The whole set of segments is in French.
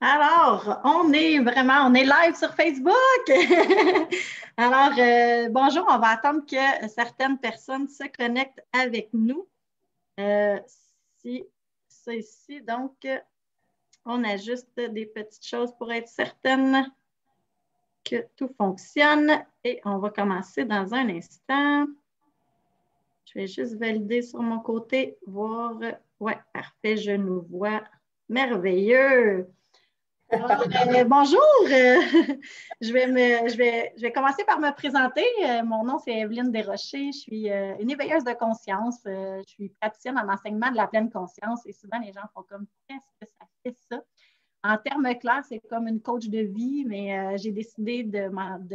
Alors, on est vraiment, on est live sur Facebook. Alors, euh, bonjour, on va attendre que certaines personnes se connectent avec nous. Euh, si ça ici, donc, on ajuste des petites choses pour être certaine que tout fonctionne. Et on va commencer dans un instant. Je vais juste valider sur mon côté, voir. Oui, parfait, je nous vois. Merveilleux. Euh, bonjour, euh, je, vais je, vais, je vais commencer par me présenter. Euh, mon nom, c'est Evelyne Desrochers. Je suis une éveilleuse de conscience. je suis praticienne en enseignement de la pleine conscience et souvent les gens font comme qu'est-ce que ça fait ça? En termes clairs, c'est comme une coach de vie, mais j'ai décidé de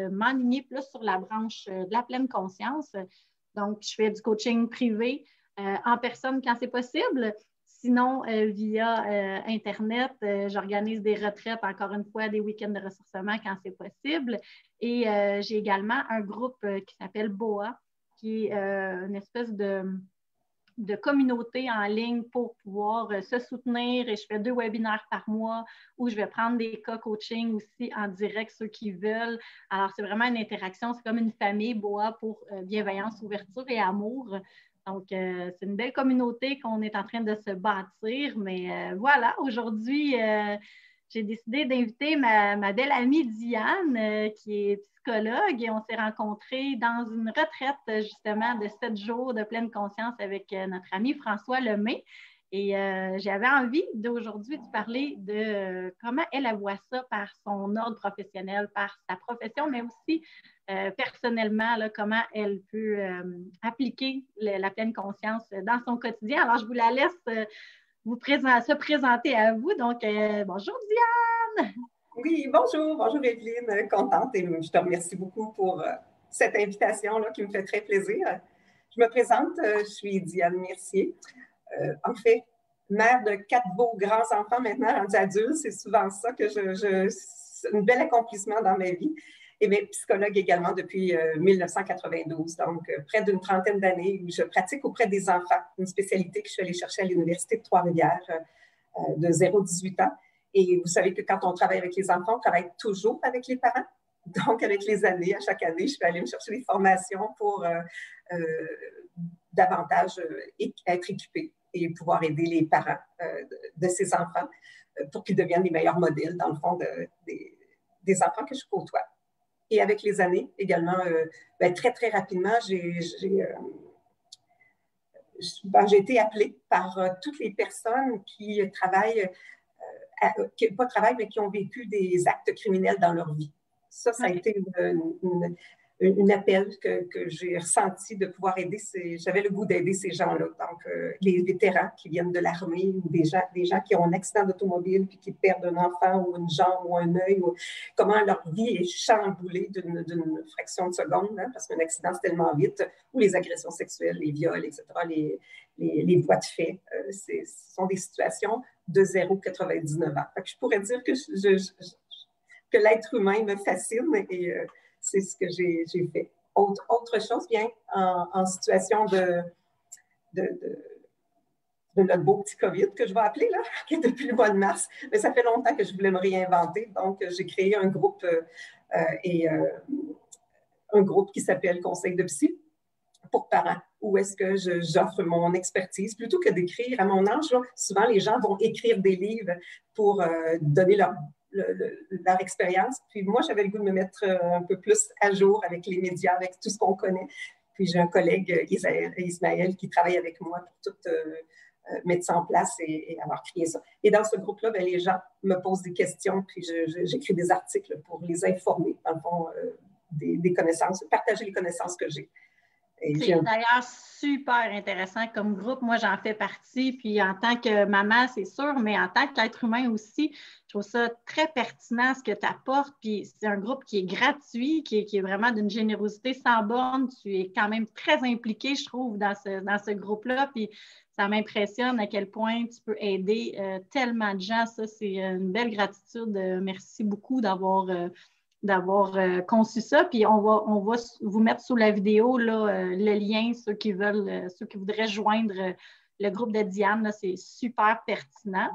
m'aligner plus sur la branche de la pleine conscience. Donc, je fais du coaching privé en personne quand c'est possible. Sinon, euh, via euh, Internet, euh, j'organise des retraites, encore une fois, des week-ends de ressourcement quand c'est possible. Et j'ai également un groupe qui s'appelle BOA, qui est une espèce de, de, communauté en ligne pour pouvoir se soutenir. Et je fais deux webinaires par mois où je vais prendre des cas coaching aussi en direct, ceux qui veulent. Alors, c'est vraiment une interaction. C'est comme une famille BOA pour bienveillance, ouverture et amour. Donc, euh, c'est une belle communauté qu'on est en train de se bâtir. Mais euh, voilà, aujourd'hui, euh, j'ai décidé d'inviter ma, belle amie Diane, qui est psychologue, et on s'est rencontrés dans une retraite justement de sept jours de pleine conscience avec notre ami François Lemay. Et j'avais envie d'aujourd'hui de parler de comment elle voit ça par son ordre professionnel, par sa profession, mais aussi euh, personnellement, comment elle peut euh, appliquer la pleine conscience dans son quotidien. Alors, je vous la laisse euh, vous se présenter à vous. Donc, bonjour Diane! Oui, bonjour, bonjour Evelyne, contente et je te remercie beaucoup pour cette invitation-là qui me fait très plaisir. Je me présente, je suis Diane Mercier. en fait, mère de quatre beaux grands-enfants maintenant rendus adultes, c'est souvent ça que je, je un bel accomplissement dans ma vie et bien, psychologue également depuis 1992, euh, donc euh, près d'une trentaine d'années où je pratique auprès des enfants, une spécialité que je suis allée chercher à l'Université de Trois-Rivières euh, de 0 à 18 ans. Et vous savez que quand on travaille avec les enfants, on travaille toujours avec les parents. Donc, avec les années, à chaque année, je suis allée me chercher des formations pour davantage être équipée et pouvoir aider les parents de, ces enfants pour qu'ils deviennent les meilleurs modèles, dans le fond, des enfants que je côtoie. Et avec les années également, euh, ben, très, très rapidement, j'ai euh, ben, été appelée par euh, toutes les personnes qui travaillent, qui, pas travaillent, mais qui ont vécu des actes criminels dans leur vie. Ça, ça a été une, un appel que, que j'ai ressenti de pouvoir aider. J'avais le goût d'aider ces gens-là. Donc, euh, les vétérans qui viennent de l'armée ou des gens, des gens qui ont un accident d'automobile puis qui perdent un enfant ou une jambe ou un œil, ou comment leur vie est chamboulée d'une fraction de seconde, hein, parce qu'un accident, c'est tellement vite, ou les agressions sexuelles, les viols, etc., les, les, voies de fait. Euh, ce sont des situations de 0,99 ans. je pourrais dire que, que l'être humain me fascine et euh, c'est ce que j'ai fait. Autre, chose, bien, en, situation de, notre beau petit COVID que je vais appeler, là, qui est depuis le mois de mars. Mais ça fait longtemps que je voulais me réinventer. Donc, j'ai créé un groupe euh, et euh, un groupe qui s'appelle Conseil de psy pour parents, où est-ce que j'offre mon expertise. Plutôt que d'écrire à mon âge, souvent les gens vont écrire des livres pour euh, donner leur leur expérience. Puis moi, j'avais le goût de me mettre euh, un peu plus à jour avec les médias, avec tout ce qu'on connaît. Puis j'ai un collègue, euh, Ismaël, qui travaille avec moi pour tout euh, mettre ça en place et, avoir créé ça. Et dans ce groupe-là, ben, les gens me posent des questions, puis j'écris des articles pour les informer, dans le fond, des, des connaissances, partager les connaissances que j'ai. C'est d'ailleurs super intéressant comme groupe. Moi, j'en fais partie. Puis en tant que maman, c'est sûr, mais en tant qu'être humain aussi, je trouve ça très pertinent ce que tu apportes. Puis c'est un groupe qui est gratuit, qui est, vraiment d'une générosité sans borne. Tu es quand même très impliqué, je trouve, dans ce, dans ce groupe-là. Puis ça m'impressionne à quel point tu peux aider euh, tellement de gens. Ça, c'est une belle gratitude. merci beaucoup d'avoir. Euh, d'avoir euh, conçu ça. Puis on va, on va vous mettre sous la vidéo là, euh, le lien, ceux qui veulent, euh, ceux qui voudraient joindre le groupe de Diane, c'est super pertinent.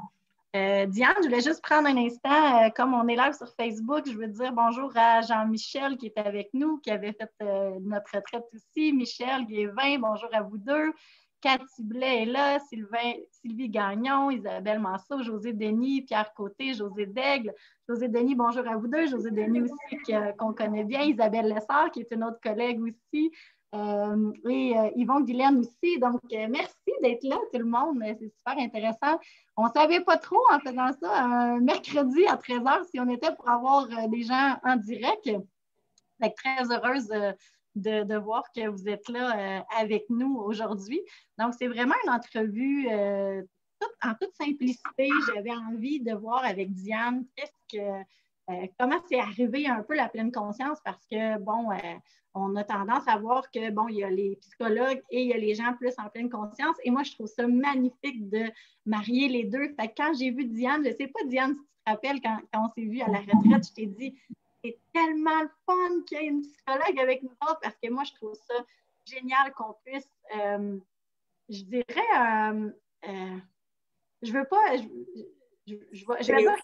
Diane, je voulais juste prendre un instant, comme on est là sur Facebook, je veux dire bonjour à Jean-Michel qui est avec nous, qui avait fait notre retraite aussi. Michel Guévin, bonjour à vous deux. Cathy Blais est là, Sylvie Gagnon, Isabelle Manceau, José Denis, Pierre Côté, José Daigle. José Denis, bonjour à vous deux. José Denis aussi, qu'on connaît bien. Isabelle Lessard, qui est une autre collègue aussi. Euh, et euh, Yvon Guylaine aussi. Donc, euh, merci d'être là, tout le monde. C'est super intéressant. On ne savait pas trop en faisant ça un mercredi à 13h si on était pour avoir des gens en direct. très heureuse de, voir que vous êtes là avec nous aujourd'hui. Donc, c'est vraiment une entrevue en toute simplicité. J'avais envie de voir avec Diane que comment c'est arrivé un peu la pleine conscience? Parce que, bon, on a tendance à voir que, bon, il y a les psychologues et il y a les gens plus en pleine conscience. Et moi, je trouve ça magnifique de marier les deux. Fait quand j'ai vu Diane, je ne sais pas, Diane, si tu te rappelles, quand, on s'est vu à la retraite, je t'ai dit, c'est tellement le fun qu'il y ait une psychologue avec nous autres parce que moi, je trouve ça génial qu'on puisse, euh, je dirais, euh, euh, je veux pas, je, je, vais dire,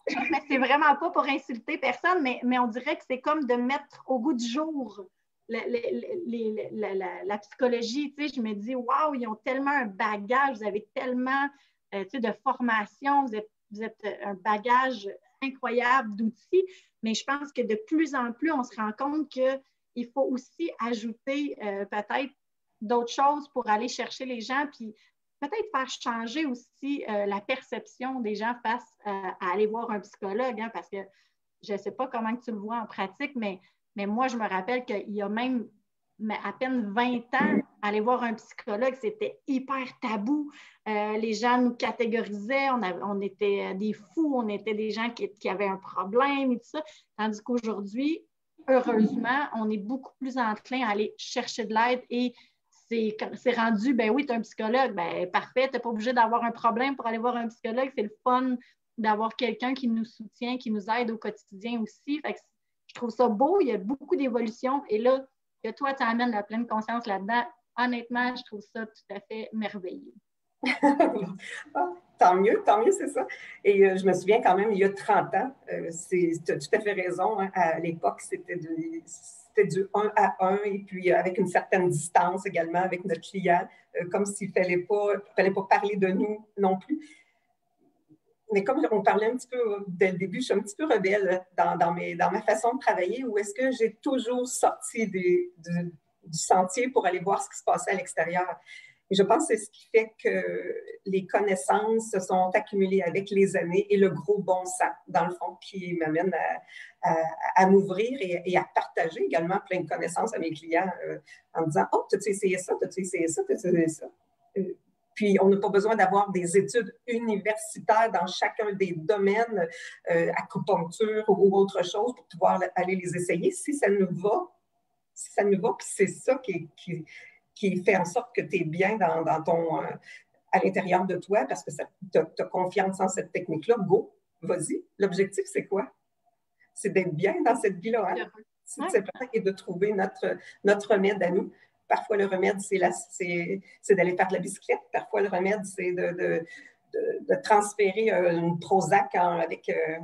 c'est vraiment pas pour insulter personne, mais, mais on dirait que c'est comme de mettre au goût du jour la, psychologie, tu sais, je me dis, waouh, ils ont tellement un bagage, vous avez tellement euh, de formation, vous êtes, vous êtes un bagage incroyable d'outils, mais je pense que de plus en plus, on se rend compte qu'il faut aussi ajouter euh, peut-être d'autres choses pour aller chercher les gens, puis peut-être faire changer aussi la perception des gens face à, aller voir un psychologue, hein, parce que je ne sais pas comment tu le vois en pratique, mais mais moi, je me rappelle qu'il y a même à peine 20 ans, aller voir un psychologue, c'était hyper tabou. Euh, les gens nous catégorisaient, on, était des fous, on était des gens qui, avaient un problème et tout ça. Tandis qu'aujourd'hui, heureusement, on est beaucoup plus enclin à aller chercher de l'aide et c'est rendu, ben oui, tu es un psychologue, ben parfait, tu n'es pas obligé d'avoir un problème pour aller voir un psychologue. C'est le fun d'avoir quelqu'un qui nous soutient, qui nous aide au quotidien aussi. Je trouve ça beau, il y a beaucoup d'évolution. Et là, que toi, tu amènes la pleine conscience là-dedans, honnêtement, je trouve ça tout à fait merveilleux. Ah, tant mieux, tant mieux, c'est ça. Et euh, je me souviens quand même, il y a 30 ans, euh, tu as tout à fait raison, hein, à l'époque, c'était du, du 1 à 1 et puis euh, avec une certaine distance également avec notre client, comme s'il ne fallait pas, fallait pas parler de nous non plus mais comme on parlait un petit peu dès le début, je suis un petit peu rebelle dans, dans, mes, dans ma façon de travailler où est-ce que j'ai toujours sorti du, sentier pour aller voir ce qui se passait à l'extérieur. Je pense que c'est ce qui fait que les connaissances se sont accumulées avec les années et le gros bon sens, dans le fond, qui m'amène à, m'ouvrir et, à partager également plein de connaissances à mes clients euh, en disant Oh, tu as essayé ça, tu as essayé ça, tu as essayé ça. Euh, puis, on n'a pas besoin d'avoir des études universitaires dans chacun des domaines, euh, acupuncture ou autre chose, pour pouvoir aller les essayer. Si ça nous va, si ça nous va, puis c'est ça qui, qui, qui, fait en sorte que tu es bien dans, dans ton, euh, à l'intérieur de toi parce que tu as, confiance en cette technique-là, go, vas-y. L'objectif, c'est quoi? C'est d'être bien dans cette vie-là. Hein? C'est de trouver notre, notre remède à nous. Parfois, le remède, c'est d'aller faire de la bicyclette. Parfois, le remède, c'est de, transférer une Prozac avec euh,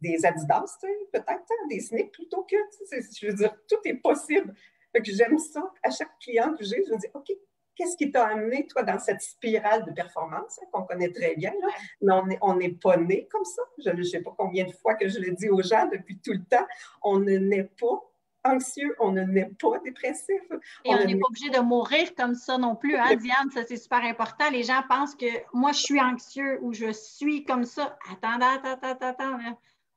des Adidas, peut-être, hein, des sneakers plutôt que. Je veux dire, tout est possible. j'aime ça. À chaque client que j'ai, je me dis, OK, qu'est-ce qui t'a amené, toi, dans cette spirale de performance hein, qu'on connaît très bien? Mais on n'est pas né comme ça. Je ne sais pas combien de fois que je le dis aux gens depuis tout le temps. On ne naît pas anxieux, on ne n'est pas dépressif. Et on n'est pas obligé de mourir comme ça non plus, hein, Diane, ça c'est super important. Les gens pensent que moi je suis anxieux ou je suis comme ça. Attends, attends, attends, attends.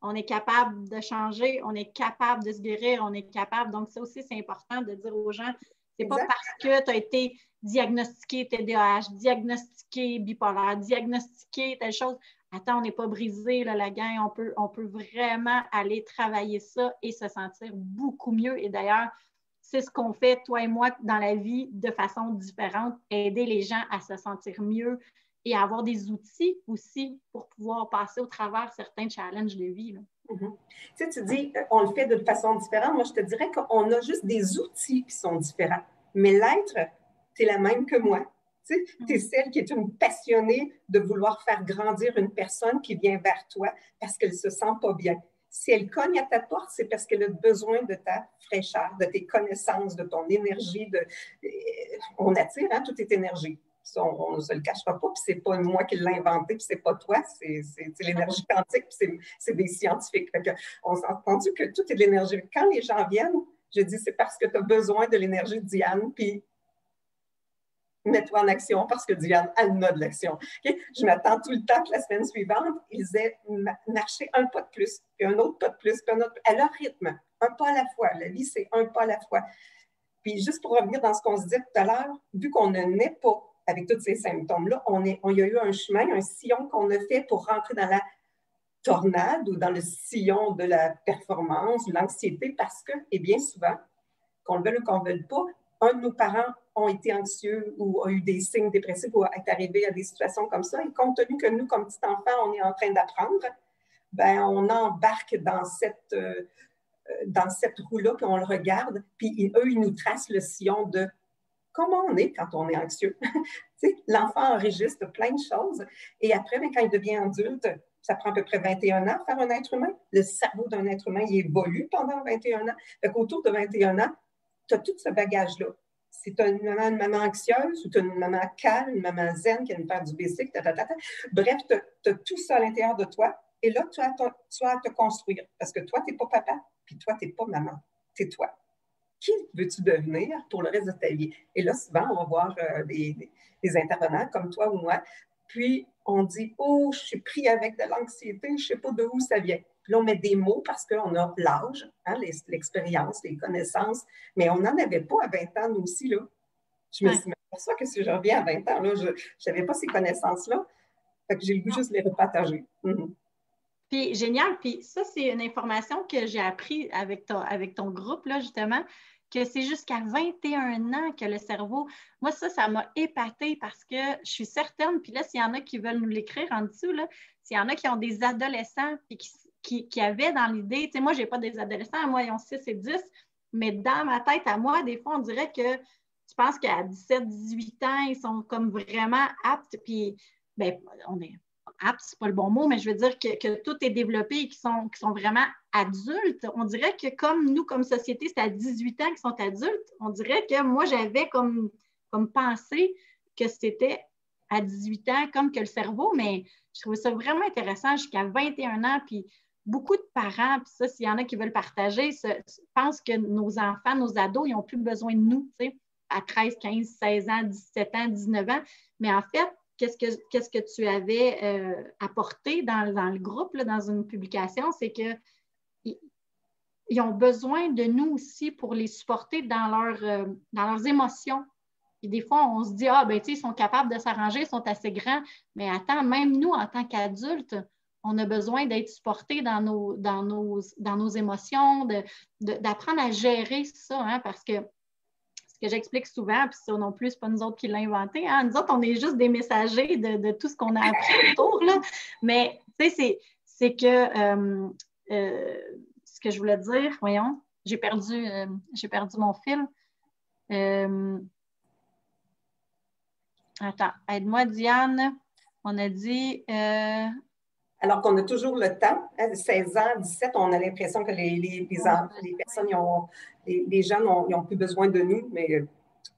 On est capable de changer, on est capable de se guérir, on est capable. Donc, ça aussi, c'est important de dire aux gens, c'est pas parce que tu as été diagnostiqué TDAH, diagnostiqué bipolaire, diagnostiqué telle chose attends, on n'est pas brisé, là, la gang, on peut, vraiment aller travailler ça et se sentir beaucoup mieux. Et d'ailleurs, c'est ce qu'on fait, toi et moi, dans la vie de façon différente, aider les gens à se sentir mieux et avoir des outils aussi pour pouvoir passer au travers certains challenges de vie. Mm-hmm. Tu dis, euh, on le fait de façon différente. Moi, je te dirais qu'on a juste des outils qui sont différents. Mais l'être, tu la même que moi Tu es mm. celle qui est une passionnée de vouloir faire grandir une personne qui vient vers toi parce qu'elle ne se sent pas bien. Si elle cogne à ta porte, c'est parce qu'elle a besoin de ta fraîcheur, de tes connaissances, de ton énergie. De... On attire, hein, toute est énergie. on ne se le cachera pas, puis c'est pas moi qui l'ai inventé, puis c'est pas toi, c'est l'énergie quantique, puis c'est des scientifiques. on s'est entendu que tout est de l'énergie. Quand les gens viennent, je dis c'est parce que tu as besoin de l'énergie de Diane, puis mets-toi en action parce que Diane, elle a de l'action. Je m'attends tout le temps que la semaine suivante, ils aient marché un pas de plus, puis un autre pas de plus, puis un autre, à leur rythme, un pas à la fois. La vie, c'est un pas à la fois. Puis juste pour revenir dans ce qu'on se disait tout à l'heure, vu qu'on ne naît pas avec tous ces symptômes-là, on, on y a eu un chemin, un sillon qu'on a fait pour rentrer dans la tornade ou dans le sillon de la performance l'anxiété parce que, et bien souvent, qu'on le veuille ou qu'on ne veuille pas, un de nos parents ont été anxieux ou ont eu des signes dépressifs ou est arrivé à des situations comme ça. Et compte tenu que nous, comme petit enfant, on est en train d'apprendre, ben, on embarque dans cette, euh, cette roue-là, puis on le regarde, puis eux, ils nous tracent le sillon de comment on est quand on est anxieux. L'enfant enregistre plein de choses. Et après, ben, quand il devient adulte, ça prend à peu près 21 ans faire un être humain. Le cerveau d'un être humain, il évolue pendant 21 ans. Fait Autour de 21 ans, tu as tout ce bagage-là. Si tu as une maman, anxieuse ou tu as une maman calme, une maman zen qui a une faire du basic, bref, tu as, tout ça à l'intérieur de toi. Et là, tu as, tu as à te construire parce que toi, tu n'es pas papa, puis toi, tu n'es pas maman. Es toi. Qui veux-tu devenir pour le reste de ta vie? Et là, souvent, on va voir euh, des, des, intervenants comme toi ou moi. Puis, on dit, oh, je suis pris avec de l'anxiété, je ne sais pas de où ça vient. Puis là, on met des mots parce qu'on a l'âge, hein, l'expérience, les connaissances, mais on n'en avait pas à 20 ans, nous aussi. Là. Je me suis dit, pour ça que si je reviens à 20 ans, là, je n'avais pas ces connaissances-là. Fait que j'ai le goût juste de les repartager. Mhm. Puis génial. Puis ça, c'est une information que j'ai appris avec, avec ton groupe, là, justement, que c'est jusqu'à 21 ans que le cerveau. Moi, ça, ça m'a épaté parce que je suis certaine, puis là, s'il y en a qui veulent nous l'écrire en dessous, s'il y en a qui ont des adolescents et qui qui, avaient dans l'idée, tu sais, moi, je n'ai pas des adolescents, moi, ils ont 6 et 10, mais dans ma tête, à moi, des fois, on dirait que tu penses qu'à 17, 18 ans, ils sont comme vraiment aptes, puis, ben, on est aptes, c'est pas le bon mot, mais je veux dire que, tout est développé et qu'ils sont, sont vraiment adultes. On dirait que comme nous, comme société, c'est à 18 ans qu'ils sont adultes. On dirait que moi, j'avais comme, comme pensé que c'était à 18 ans, comme que le cerveau, mais je trouvais ça vraiment intéressant jusqu'à 21 ans. Puis beaucoup de parents, puis ça, s'il y en a qui veulent partager, pensent que nos enfants, nos ados, ils n'ont plus besoin de nous, tu sais, à 13, 15, 16 ans, 17 ans, 19 ans. Mais en fait, qu'est-ce que, que tu avais euh, apporté dans, le groupe, dans une publication, c'est que ils ont besoin de nous aussi pour les supporter dans, leur, euh, dans leurs émotions. Et des fois, on se dit, ah, ben, tu sais, ils sont capables de s'arranger, ils sont assez grands. Mais attends, même nous, en tant qu'adultes, on a besoin d'être supporté dans nos, dans nos, dans nos émotions, d'apprendre à gérer ça, hein, parce que ce que j'explique souvent, puis ça non plus, ce pas nous autres qui l'avons inventé, hein, nous autres, on est juste des messagers de, tout ce qu'on a appris autour, là. mais tu sais, c'est que euh, euh, ce que je voulais dire, voyons, j'ai perdu, euh, j'ai perdu mon fil. attends, aide-moi, Diane. On a dit alors qu'on a toujours le temps. 16 hein, ans, 17, on a l'impression que les, les, les, personnes, ont, les, jeunes n'ont plus besoin de nous, mais euh,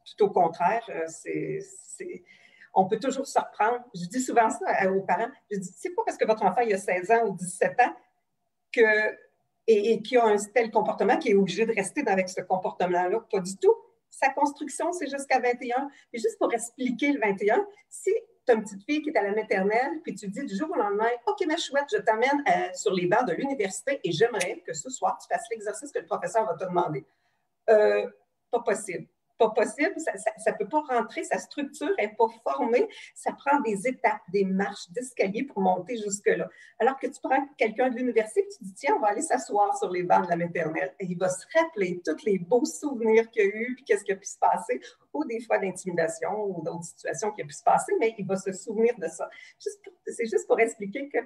tout au contraire, euh, c'est, on peut toujours se reprendre. Je dis souvent ça aux parents. Je dis, c'est pas parce que votre enfant il a 16 ans ou 17 ans que, et, et qui a un tel comportement qu'il est obligé de rester avec ce comportement-là. Pas du tout. Sa construction, c'est jusqu'à 21. Et juste pour expliquer le 21, si tu as une petite fille qui est à la maternelle, puis tu dis du jour au lendemain, OK, ma chouette, je t'amène euh, sur les bancs de l'université et j'aimerais que ce soir, tu fasses l'exercice que le professeur va te demander. Euh, pas possible pas possible, ça ne peut pas rentrer, sa structure n'est pas formée, ça prend des étapes, des marches d'escalier pour monter jusque-là. Alors que tu prends quelqu'un de l'université, tu dis, tiens, on va aller s'asseoir sur les bancs de la maternelle, et il va se rappeler tous les beaux souvenirs qu'il y a eu, puis qu'est-ce qui a pu se passer, ou des fois d'intimidation ou d'autres situations qui a pu se passer, mais il va se souvenir de ça. C'est juste pour expliquer que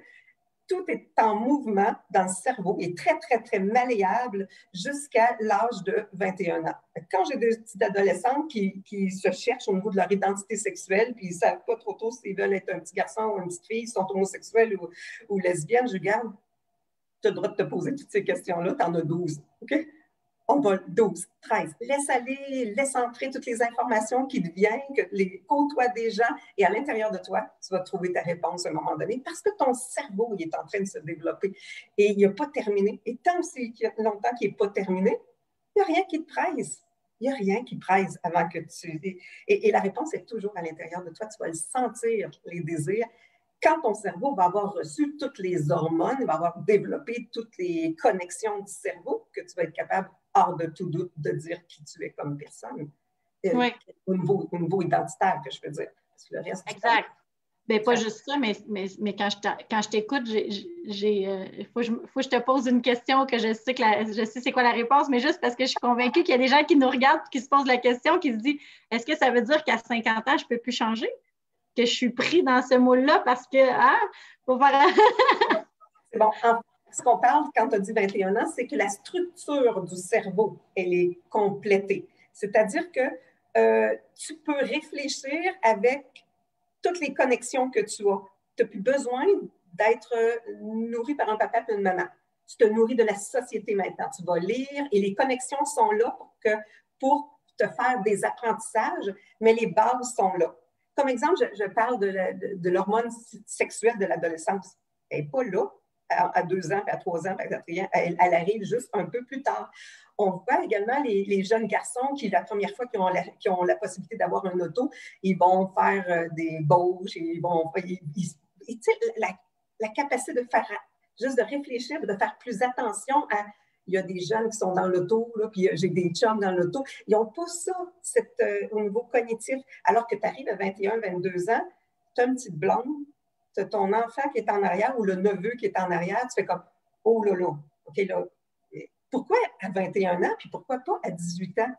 tout est en mouvement dans le cerveau et très, très, très malléable jusqu'à l'âge de 21 ans. Quand j'ai des petites adolescentes qui, qui, se cherchent au niveau de leur identité sexuelle, puis ils ne savent pas trop tôt s'ils veulent être un petit garçon ou une petite fille, sont homosexuels ou, ou lesbiennes, je garde, tu as le droit de te poser toutes ces questions-là, tu en as 12. OK? On va 12, 13. Laisse aller, laisse entrer toutes les informations qui te viennent, que les côtoie des gens et à l'intérieur de toi, tu vas trouver ta réponse à un moment donné parce que ton cerveau il est en train de se développer et il n'a pas terminé. Et tant y a longtemps qu'il n'est pas terminé, il n'y a rien qui te presse. Il n'y a rien qui presse avant que tu. Et, et la réponse est toujours à l'intérieur de toi. Tu vas le sentir, les désirs, quand ton cerveau va avoir reçu toutes les hormones, va avoir développé toutes les connexions du cerveau, que tu vas être capable, hors de tout doute, de dire qui tu es comme personne. Euh, au, niveau, identitaire, que je veux dire. le reste exact. Bien, pas juste ça, mais, mais, mais quand je t'écoute, il euh, faut, faut, que je te pose une question que je sais que je sais c'est quoi la réponse, mais juste parce que je suis convaincue qu'il y a des gens qui nous regardent qui se posent la question, qui se disent est-ce que ça veut dire qu'à 50 ans, je ne peux plus changer? que je suis pris dans ce moule-là parce que, hein, faut faire. c'est bon. Ce qu'on parle quand as dit 21 ans, c'est que la structure du cerveau, elle est complétée. C'est-à-dire que euh, tu peux réfléchir avec toutes les connexions que tu as. Tu n'as plus besoin d'être nourri par un papa et une maman. Tu te nourris de la société maintenant. Tu vas lire et les connexions sont là pour, que, pour te faire des apprentissages, mais les bases sont là. Comme exemple, je, parle de, l'hormone sexuelle de l'adolescence. Elle n'est pas là à, deux ans, à trois ans, à quatrième. Elle, elle, arrive juste un peu plus tard. On voit également les, jeunes garçons qui, la première fois qu'ils ont la, ont la possibilité d'avoir un auto, ils vont faire euh, des bauches, ils vont. la, la capacité de faire, juste de réfléchir, de faire plus attention à il y a des jeunes qui sont dans l'auto, puis euh, j'ai des chums dans l'auto. Ils n'ont pas ça euh, au niveau cognitif. Alors que tu arrives à 21, 22 ans, tu as une petite blonde, tu as ton enfant qui est en arrière ou le neveu qui est en arrière, tu fais comme Oh là là, OK là. Pourquoi à 21 ans, puis pourquoi pas à 18 ans?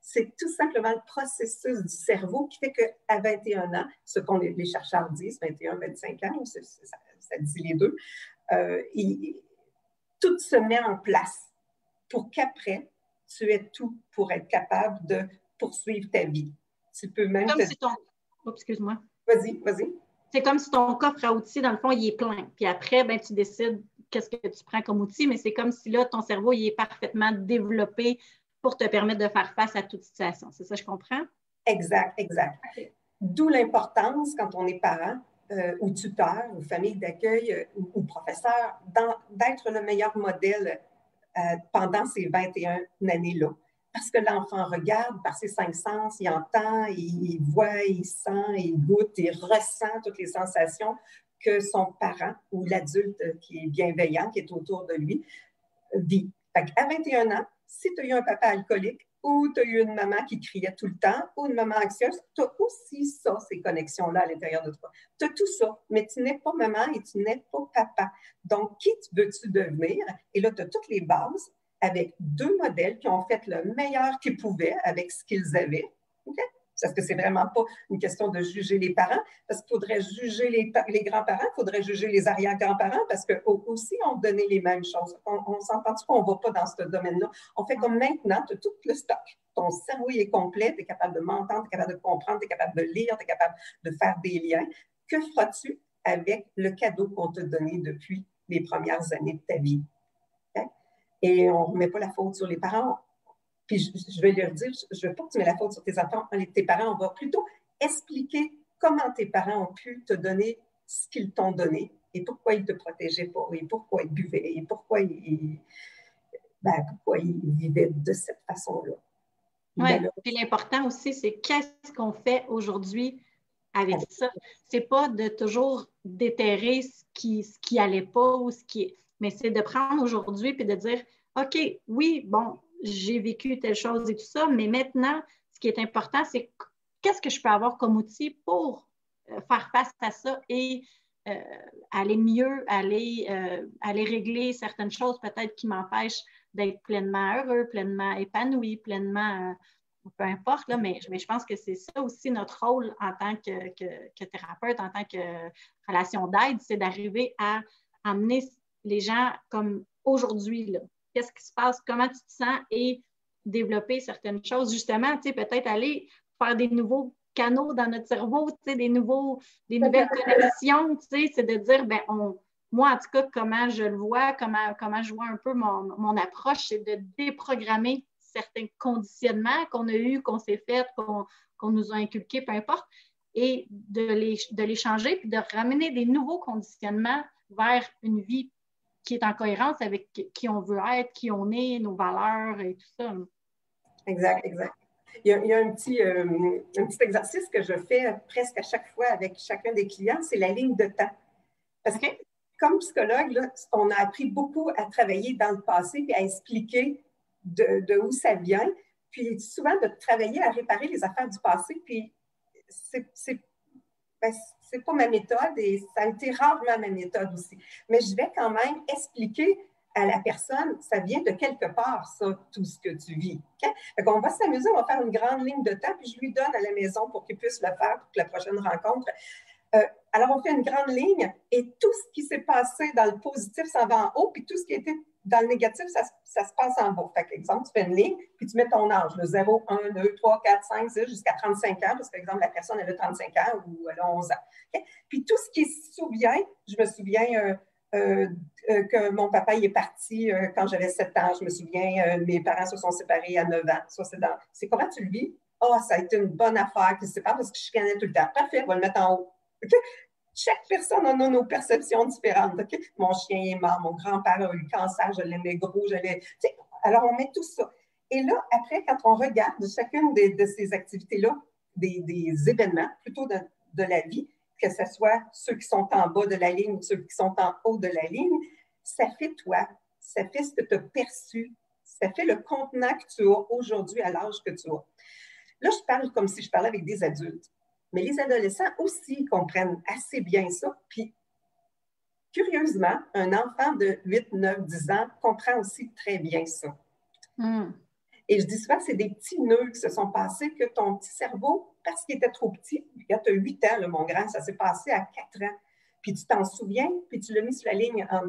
C'est tout simplement le processus du cerveau qui fait qu'à 21 ans, ce qu'on les, chercheurs disent, 21, 25 ans, ça, dit les deux, euh, tout se met en place pour qu'après, tu aies tout pour être capable de poursuivre ta vie. Tu peux même. Comme si ton. excuse-moi. Vas-y, vas-y. C'est comme si ton coffre à outils, dans le fond, il est plein. Puis après, ben, tu décides qu'est-ce que tu prends comme outil, mais c'est comme si là, ton cerveau, il est parfaitement développé pour te permettre de faire face à toute situation. C'est ça, je comprends? Exact, exact. D'où l'importance, quand on est parent, euh, ou tuteur, ou famille d'accueil, euh, ou, professeur, d'être le meilleur modèle euh, pendant ces 21 années-là. Parce que l'enfant regarde par ses cinq sens, il entend, il, voit, il sent, il goûte, il ressent toutes les sensations que son parent ou l'adulte qui est bienveillant, qui est autour de lui, vit. à 21 ans, si tu as eu un papa alcoolique, ou tu as eu une maman qui criait tout le temps, ou une maman anxieuse, tu as aussi ça, ces connexions-là à l'intérieur de toi. Tu as tout ça, mais tu n'es pas maman et tu n'es pas papa. Donc, qui veux-tu devenir? Et là, tu as toutes les bases avec deux modèles qui ont fait le meilleur qu'ils pouvaient avec ce qu'ils avaient. Parce que c'est vraiment pas une question de juger les parents, parce qu'il faudrait juger les, grands-parents, il faudrait juger les arrière-grands-parents, parce qu'eux aussi ont donné les mêmes choses. On, s'entend qu'on ne va pas dans ce domaine-là? On fait comme maintenant, tu as tout le stock. Ton cerveau est complet, tu es capable de m'entendre, tu es capable de comprendre, tu es capable de lire, tu es capable de faire des liens. Que feras-tu avec le cadeau qu'on t'a donné depuis les premières années de ta vie? Et on ne remet pas la faute sur les parents, puis je, vais leur dire, je ne veux pas que tu mets la faute sur tes enfants, tes parents, on va plutôt expliquer comment tes parents ont pu te donner ce qu'ils t'ont donné et pourquoi ils ne te protégeaient pas et pourquoi ils buvaient et pourquoi ils, ben, pourquoi ils vivaient de cette façon-là. Oui, puis l'important aussi, c'est qu'est-ce qu'on fait aujourd'hui avec ça? C'est pas de toujours déterrer ce qui, ce qui allait pas ou ce qui est, mais c'est de prendre aujourd'hui puis de dire, OK, oui, bon, j'ai vécu telle chose et tout ça, mais maintenant, ce qui est important, c'est qu'est-ce que je peux avoir comme outil pour euh, faire face à ça et euh, aller mieux, aller, euh, aller régler certaines choses peut-être qui m'empêchent d'être pleinement heureux, pleinement épanoui, pleinement, peu importe, là, mais, mais je pense que c'est ça aussi notre rôle en tant que, que, que thérapeute, en tant que relation d'aide, c'est d'arriver à amener les gens comme aujourd'hui, qu'est-ce qui se passe, comment tu te sens? Et développer certaines choses. Justement, tu sais, peut-être aller faire des nouveaux canaux dans notre cerveau, tu sais, des, nouveaux, des nouvelles connexions, tu sais, c'est de dire, ben on, moi, en tout cas, comment je le vois, comment, comment je vois un peu mon, approche, c'est de déprogrammer certains conditionnements qu'on a eus, qu'on s'est fait, qu'on nous a inculqués, peu importe, et de les, de les changer, puis de ramener des nouveaux conditionnements vers une vie qui est en cohérence avec qui on veut être, qui on est, nos valeurs et tout ça. Exact, exact. Il y a, un, petit, euh, un petit exercice que je fais presque à chaque fois avec chacun des clients, c'est la ligne de temps. Parce que comme psychologue, on a appris beaucoup à travailler dans le passé et à expliquer de, de, où ça vient. Puis souvent de travailler à réparer les affaires du passé. Puis c'est ben, c'est pas ma méthode et ça a été rarement ma méthode aussi. Mais je vais quand même expliquer à la personne, ça vient de quelque part, ça, tout ce que tu vis. on va s'amuser, on va faire une grande ligne de temps, puis je lui donne à la maison pour qu'il puisse le faire pour la prochaine rencontre. Euh, alors, on fait une grande ligne et tout ce qui s'est passé dans le positif s'en va en haut, puis tout ce qui était dans le négatif, ça, se passe en bas. Fait exemple, tu fais une ligne, puis tu mets ton âge, le 0, 1, 2, 3, 4, 5, 6, jusqu'à 35 ans, parce que, par exemple, la personne, elle a 35 ans ou elle a 11 ans. Puis tout ce qui se souvient, je me souviens euh, euh, euh, que mon papa il est parti quand j'avais 7 ans, je me souviens, mes parents se sont séparés à 9 ans. Ça, c'est dans... C'est comment tu le vis? Ah, ça a été une bonne affaire qui se sépare parce que je chicanais tout le temps. Parfait, on va le mettre en haut. Chaque personne en a nos perceptions différentes. Mon chien est mort, mon grand-père a eu le cancer, je l'aimais gros, je l'ai. Alors, on met tout ça. Et là, après, quand on regarde chacune de, ces activités-là, des, événements plutôt de, la vie, que ce soit ceux qui sont en bas de la ligne ou ceux qui sont en haut de la ligne, ça fait toi, ça fait ce que tu as perçu, ça fait le contenant que tu as aujourd'hui à l'âge que tu as. Là, je parle comme si je parlais avec des adultes. Mais les adolescents aussi comprennent assez bien ça. Puis, curieusement, un enfant de 8, 9, 10 ans comprend aussi très bien ça. Hmm. Et je dis souvent, c'est des petits nœuds qui se sont passés que ton petit cerveau, parce qu'il était trop petit, quand tu as 8 ans, mon grand, ça s'est passé à 4 ans. Puis tu t'en souviens, puis tu l'as mis sur la ligne, en,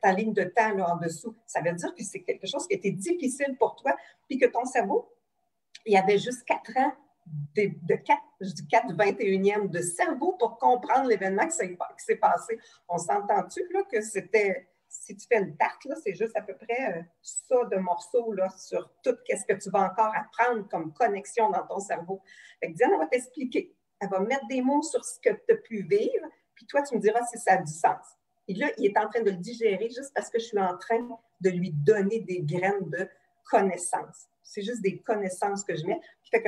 ta ligne de temps là, en dessous. Ça veut dire que c'est quelque chose qui était difficile pour toi, puis que ton cerveau, il y avait juste 4 ans de, de 4, je dis 4 21e de cerveau pour comprendre l'événement qui s'est passé. On s'entend-tu que c'était, si tu fais une tarte, c'est juste à peu près euh, ça de morceaux là, sur tout ce que tu vas encore apprendre comme connexion dans ton cerveau. Fait Diane, elle va t'expliquer. Elle va mettre des mots sur ce que tu as pu vivre, puis toi, tu me diras si ça a du sens. Et là, il est en train de le digérer juste parce que je suis en train de lui donner des graines de connaissances. C'est juste des connaissances que je mets. Qui fait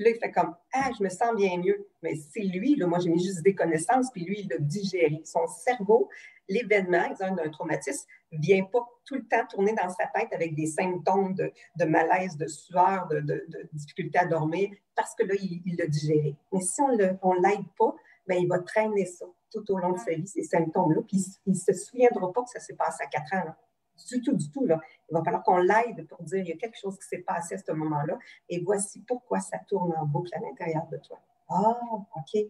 puis là, il fait comme Ah, je me sens bien mieux. Mais c'est lui, là, moi, j'ai mis juste des connaissances, puis lui, il l'a digéré. Son cerveau, l'événement, d'un traumatisme, ne vient pas tout le temps tourner dans sa tête avec des symptômes de, malaise, de sueur, de, difficulté à dormir, parce que là, il l'a digéré. Mais si on ne l'aide pas, bien, il va traîner ça tout au long de sa vie, ces symptômes-là, puis il ne se souviendra pas que ça s'est passé à quatre ans. Là du tout, du tout. Là. Il va falloir qu'on l'aide pour dire il y a quelque chose qui s'est passé à ce moment-là et voici pourquoi ça tourne en boucle à l'intérieur de toi. Ah, OK.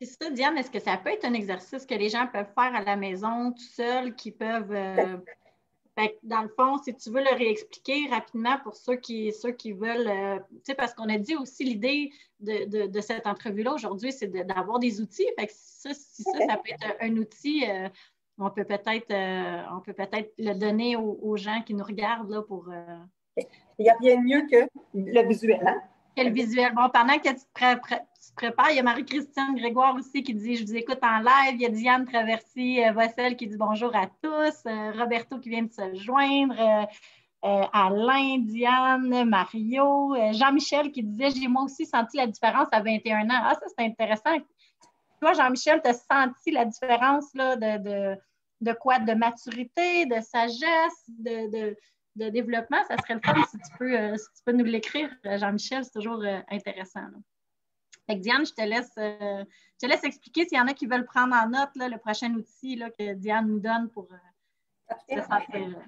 C'est ça, Diane, est-ce que ça peut être un exercice que les gens peuvent faire à la maison tout seuls, qui peuvent. Euh, dans le fond, si tu veux le réexpliquer rapidement pour ceux qui, ceux qui veulent, euh, tu sais, parce qu'on a dit aussi l'idée de, cette entrevue-là aujourd'hui, c'est d'avoir des outils. Fait que ça, si ça, ça peut être un outil euh, on peut peut-être euh, on peut peut-être le donner aux, gens qui nous regardent là, pour. Euh, il n'y a rien de mieux que le visuel. Hein? Quel visuel. Bon, pendant que tu te, prépares, il y a Marie-Christine Grégoire aussi qui dit Je vous écoute en live. Il y a Diane Traversy-Vossel euh, qui dit bonjour à tous. Roberto qui vient de se joindre. Alain, Diane, Mario, Jean-Michel qui disait J'ai moi aussi senti la différence à 21 ans. Ah, ça, c'est intéressant. Toi, Jean-Michel, tu as senti la différence là, de, de quoi? De maturité, de sagesse, de, développement? Ça serait le fun si tu peux, euh, tu peux nous l'écrire, euh, Jean-Michel. C'est toujours euh, intéressant. Diane, je te laisse, je laisse expliquer s'il y en a qui veulent prendre en note le prochain outil là, que Diane nous donne pour,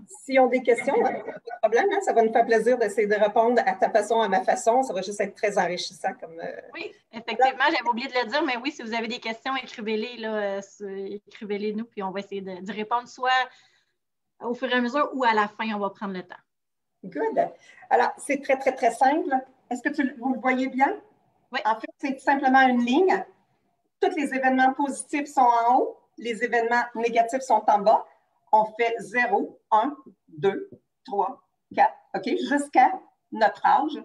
Si ont des questions, pas de problème, hein, ça va nous faire plaisir d'essayer de répondre à ta façon, à ma façon. Ça va juste être très enrichissant. Comme, euh, Oui, effectivement, j'avais oublié de le dire, mais oui, si vous avez des questions, écrivez-les, euh, écrivez-les nous, puis on va essayer d'y répondre soit au fur et à mesure ou à la fin, on va prendre le temps. Good. Alors, c'est très, très, très simple. Est-ce que tu, vous le voyez bien? Oui. En fait, c'est simplement une ligne. Tous les événements positifs sont en haut, les événements négatifs sont en bas on fait 0, 1, 2, 3, 4, OK, jusqu'à notre âge.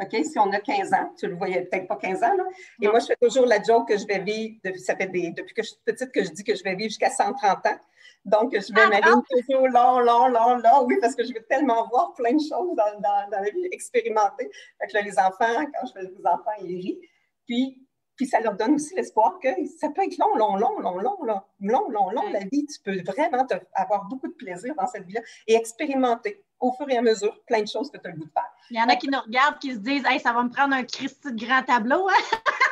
OK, si on a 15 ans, tu ne le voyais peut-être pas 15 ans, là. Et moi, je fais toujours la joke que je vais vivre, depuis, ça fait des, depuis que je suis petite que je dis que je vais vivre jusqu'à 130 ans. Donc, je vais ah, m'aligner toujours long, long, long, long, oui, parce que je veux tellement voir plein de choses dans, dans, dans la vie, expérimenter. Fait que là, les enfants, quand je fais des enfants, ils rient. Puis, puis ça leur donne aussi l'espoir que ça peut être long, long, long, long, long, long, long, long, long, la vie. Tu peux vraiment avoir beaucoup de plaisir dans cette vie-là et expérimenter au fur et à mesure plein de choses que tu as le goût de faire. Il y en a qui nous regardent, qui se disent Hey, ça va me prendre un Christy de grand tableau. Hein?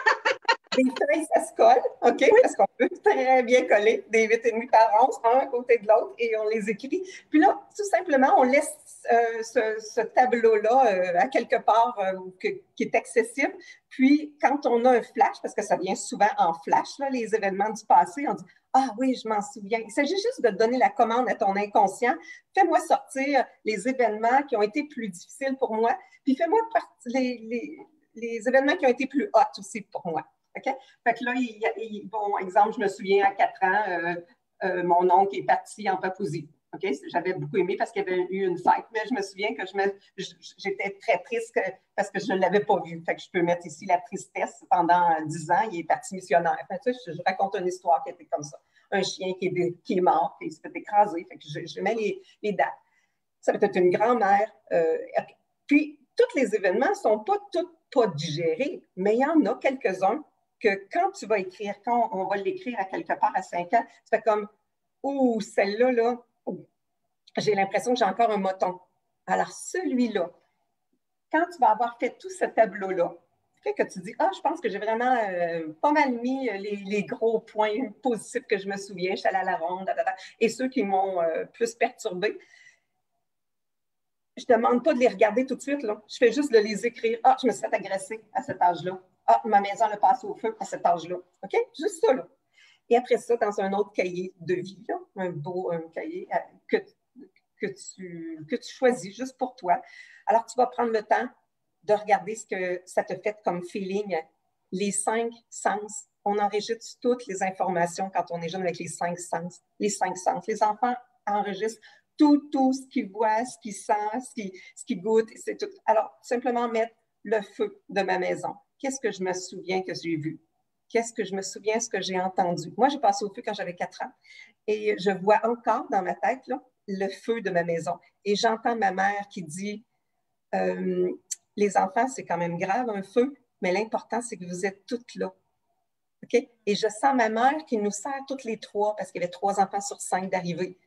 des feuilles, ça se colle, OK? Parce qu'on peut très bien coller des 8,5 par 11, un à côté de l'autre, et on les écrit. Puis là, tout simplement, on laisse euh, ce, tableau-là euh, à quelque part euh, qui est accessible. Puis, quand on a un flash, parce que ça vient souvent en flash, là, les événements du passé, on dit ah oui, je m'en souviens. Il s'agit juste de donner la commande à ton inconscient. Fais-moi sortir les événements qui ont été plus difficiles pour moi, puis fais-moi les, les, les, événements qui ont été plus hot aussi pour moi. OK? Fait que là, il, bon, exemple, je me souviens à 4 ans, euh, euh, mon oncle est parti en Papousie. OK? J'avais beaucoup aimé parce qu'il y avait eu une fête, mais je me souviens que j'étais très triste parce que je ne l'avais pas vu. Fait que je peux mettre ici la tristesse. Pendant 10 ans, il est parti missionnaire. tu sais, je, raconte une histoire qui était comme ça. Un chien qui est, qui est mort, et il s'est fait écraser. Fait que je, mets les, dates. Ça peut être une grand-mère. Euh, puis, tous les événements ne sont pas tous pas digérés, mais il y en a quelques-uns que quand tu vas écrire, quand on va l'écrire à quelque part à 5 ans, tu fais comme Ouh, celle-là, là, j'ai l'impression que j'ai encore un moton. Alors, celui-là, quand tu vas avoir fait tout ce tableau-là, que tu dis, ah, je pense que j'ai vraiment euh, pas mal mis euh, les, gros points positifs que je me souviens, je suis allée à la ronde, et ceux qui m'ont euh, plus perturbé. Je ne demande pas de les regarder tout de suite, là. je fais juste de les écrire. Ah, je me suis fait agresser à cet âge-là. Ah, ma maison le passe au feu à cet âge-là. OK? Juste ça, là. Et après ça, dans un autre cahier de vie, un beau cahier euh, que, que, tu, que tu choisis juste pour toi. Alors, tu vas prendre le temps de regarder ce que ça te fait comme feeling. Les cinq sens, on enregistre toutes les informations quand on est jeune avec les cinq sens. Les cinq sens. Les enfants enregistrent tout, tout ce qu'ils voient, ce qu'ils sentent, ce qu'ils, goûtent. Alors, simplement mettre le feu de ma maison qu'est-ce que je me souviens que j'ai vu? Qu'est-ce que je me souviens, ce que j'ai entendu? Moi, j'ai passé au feu quand j'avais quatre ans et je vois encore dans ma tête le feu de ma maison. Et j'entends ma mère qui dit euh, Les enfants, c'est quand même grave, un feu, mais l'important, c'est que vous êtes toutes là. OK? Et je sens ma mère qui nous sert toutes les trois, parce qu'il y avait trois enfants sur cinq d'arriver.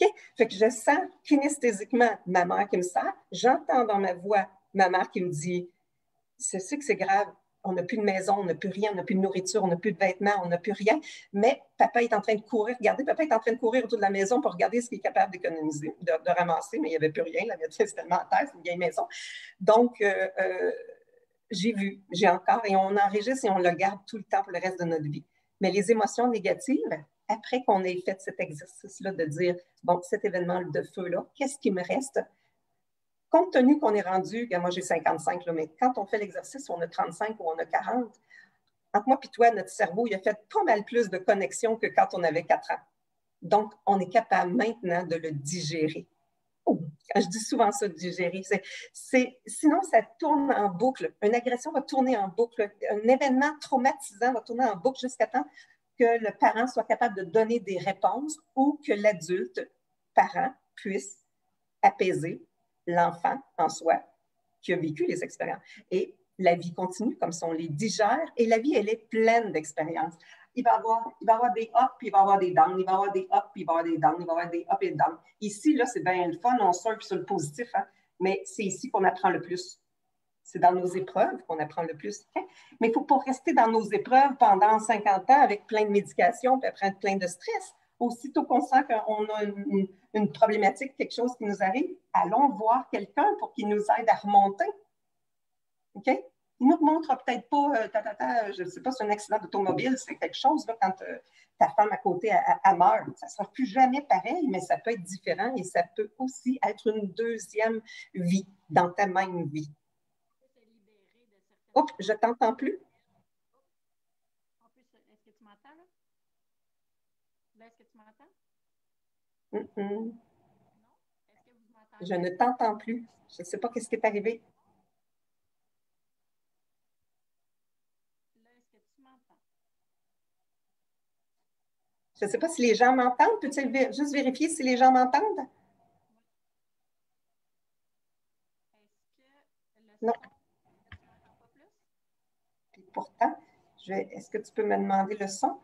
OK? Fait que je sens kinesthésiquement ma mère qui me sert. J'entends dans ma voix ma mère qui me dit c'est que c'est grave. On n'a plus de maison, on n'a plus rien, on n'a plus de nourriture, on n'a plus de vêtements, on n'a plus rien. Mais papa est en train de courir. Regardez, papa est en train de courir autour de la maison pour regarder ce qu'il est capable d'économiser, de, ramasser, mais il n'y avait plus rien. La c'est tellement à terre, c'est une vieille maison. Donc, euh, euh, j'ai vu, j'ai encore, et on enregistre et on le garde tout le temps pour le reste de notre vie. Mais les émotions négatives, après qu'on ait fait cet exercice-là de dire, bon, cet événement de feu-là, qu'est-ce qui me reste? Compte tenu qu'on est rendu, moi j'ai 55, là, mais quand on fait l'exercice, on a 35 ou on a 40, entre moi et toi, notre cerveau, il a fait pas mal plus de connexions que quand on avait 4 ans. Donc, on est capable maintenant de le digérer. Je dis souvent ça, digérer. Sinon, ça tourne en boucle. Une agression va tourner en boucle. Un événement traumatisant va tourner en boucle jusqu'à temps que le parent soit capable de donner des réponses ou que l'adulte, parent, puisse apaiser, l'enfant en soi qui a vécu les expériences. Et la vie continue comme ça, on les digère et la vie, elle est pleine d'expériences. Il va, avoir, il va avoir des ups, puis il va avoir des downs, il va avoir des ups, puis il va avoir des downs, il va avoir des ups et des downs. Ici, là, c'est bien le fun, on surfe sur le positif, hein, mais c'est ici qu'on apprend le plus. C'est dans nos épreuves qu'on apprend le plus. Mais il ne faut pas rester dans nos épreuves pendant 50 ans avec plein de médication, puis après plein de stress. Aussitôt qu'on sent qu'on a une, problématique, quelque chose qui nous arrive, allons voir quelqu'un pour qu'il nous aide à remonter. OK? Il ne nous montrera peut-être pas, euh, je ne sais pas, c'est un accident d'automobile, c'est quelque chose, quand euh, ta femme à côté meurt. Ça ne sera plus jamais pareil, mais ça peut être différent et ça peut aussi être une deuxième vie dans ta même vie. Oups, je t'entends plus. Est-ce que tu m'entends? Est-ce que tu m'entends? Je ne t'entends plus. Je ne sais pas ce qui est arrivé. Je ne sais pas si les gens m'entendent. Peux-tu juste vérifier si les gens m'entendent? Non. Et pourtant, est-ce que tu peux me demander le son?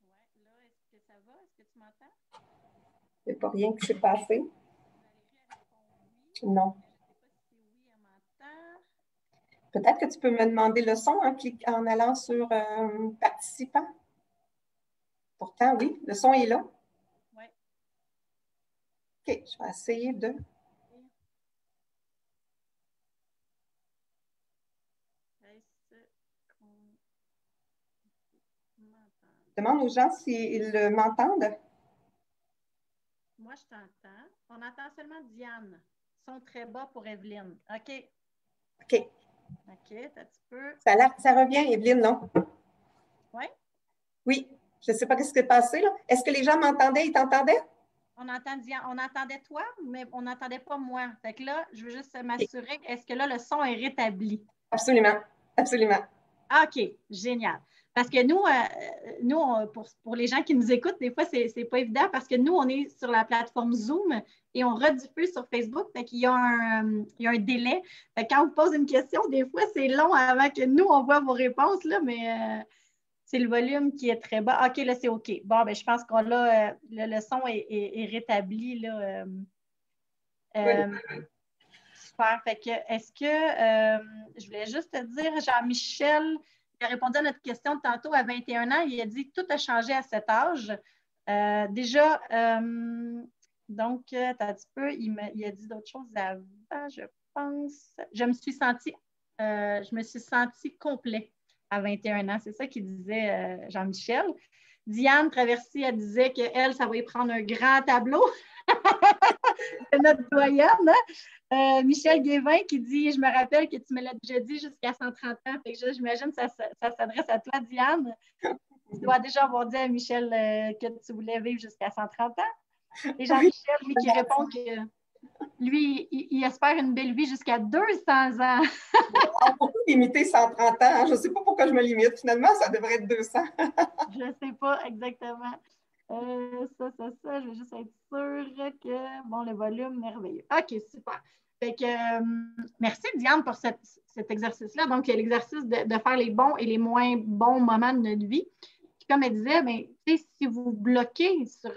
Oui, là, est-ce que ça va? Est-ce que tu m'entends? Il n'y a pas rien qui s'est passé. Non. Peut-être que tu peux me demander le son en, en allant sur euh, participant. Pourtant, oui, le son est là. Oui. OK, je vais essayer de. Demande aux gens s'ils m'entendent. Je t'entends. On entend seulement Diane. Son très bas pour Evelyne. OK? OK. OK, un petit peu. Ça, ça revient, Evelyne, non? Oui? Oui. Je ne sais pas ce qui s'est passé. Est-ce que les gens m'entendaient? Ils t'entendaient? On, on entendait toi, mais on n'entendait pas moi. Fait que là, je veux juste m'assurer, est-ce que là, le son est rétabli? Absolument. Absolument. OK, génial. Parce que nous, euh, nous pour, les gens qui nous écoutent, des fois, ce n'est pas évident parce que nous, on est sur la plateforme Zoom et on rediffuse sur Facebook. Fait qu'il y a un, il y a un délai. Fait quand on vous pose une question, des fois, c'est long avant que nous, on voit vos réponses, là, mais euh, c'est le volume qui est très bas. OK, là, c'est OK. Bon, ben, je pense qu'on a, euh, le, son est, rétabli. Là, euh, super. Fait que, est-ce que, je voulais juste te dire, Jean-Michel, il a répondu à notre question tantôt à 21 ans. Il a dit tout a changé à cet âge. déjà, donc, un petit peu, il, il a dit d'autres choses avant, je pense. Je me suis sentie, je me suis sentie complet à 21 ans. C'est ça qu'il disait euh, Jean-Michel. Diane Traversy, elle disait qu'elle, ça va y prendre un grand tableau. C'est notre doyenne. Hein? Euh, Michel Guévin qui dit Je me rappelle que tu me l'as déjà dit jusqu'à 130 ans. Fait que j'imagine que ça, s'adresse à toi, Diane. Tu dois déjà avoir dit à Michel euh, que tu voulais vivre jusqu'à 130 ans. Et Jean-Michel, lui, qui répond que lui, il, espère une belle vie jusqu'à 200 ans. On peut limiter 130 ans. Hein. Je ne sais pas pourquoi je me limite. Finalement, ça devrait être 200. je ne sais pas exactement. Euh, ça, ça, ça, je vais juste être sûre que, bon, le volume, merveilleux. OK, super. Fait que, euh, merci Diane pour cet exercice-là. Donc, l'exercice de, de, faire les bons et les moins bons moments de notre vie. Puis, comme elle disait, bien, si vous bloquez sur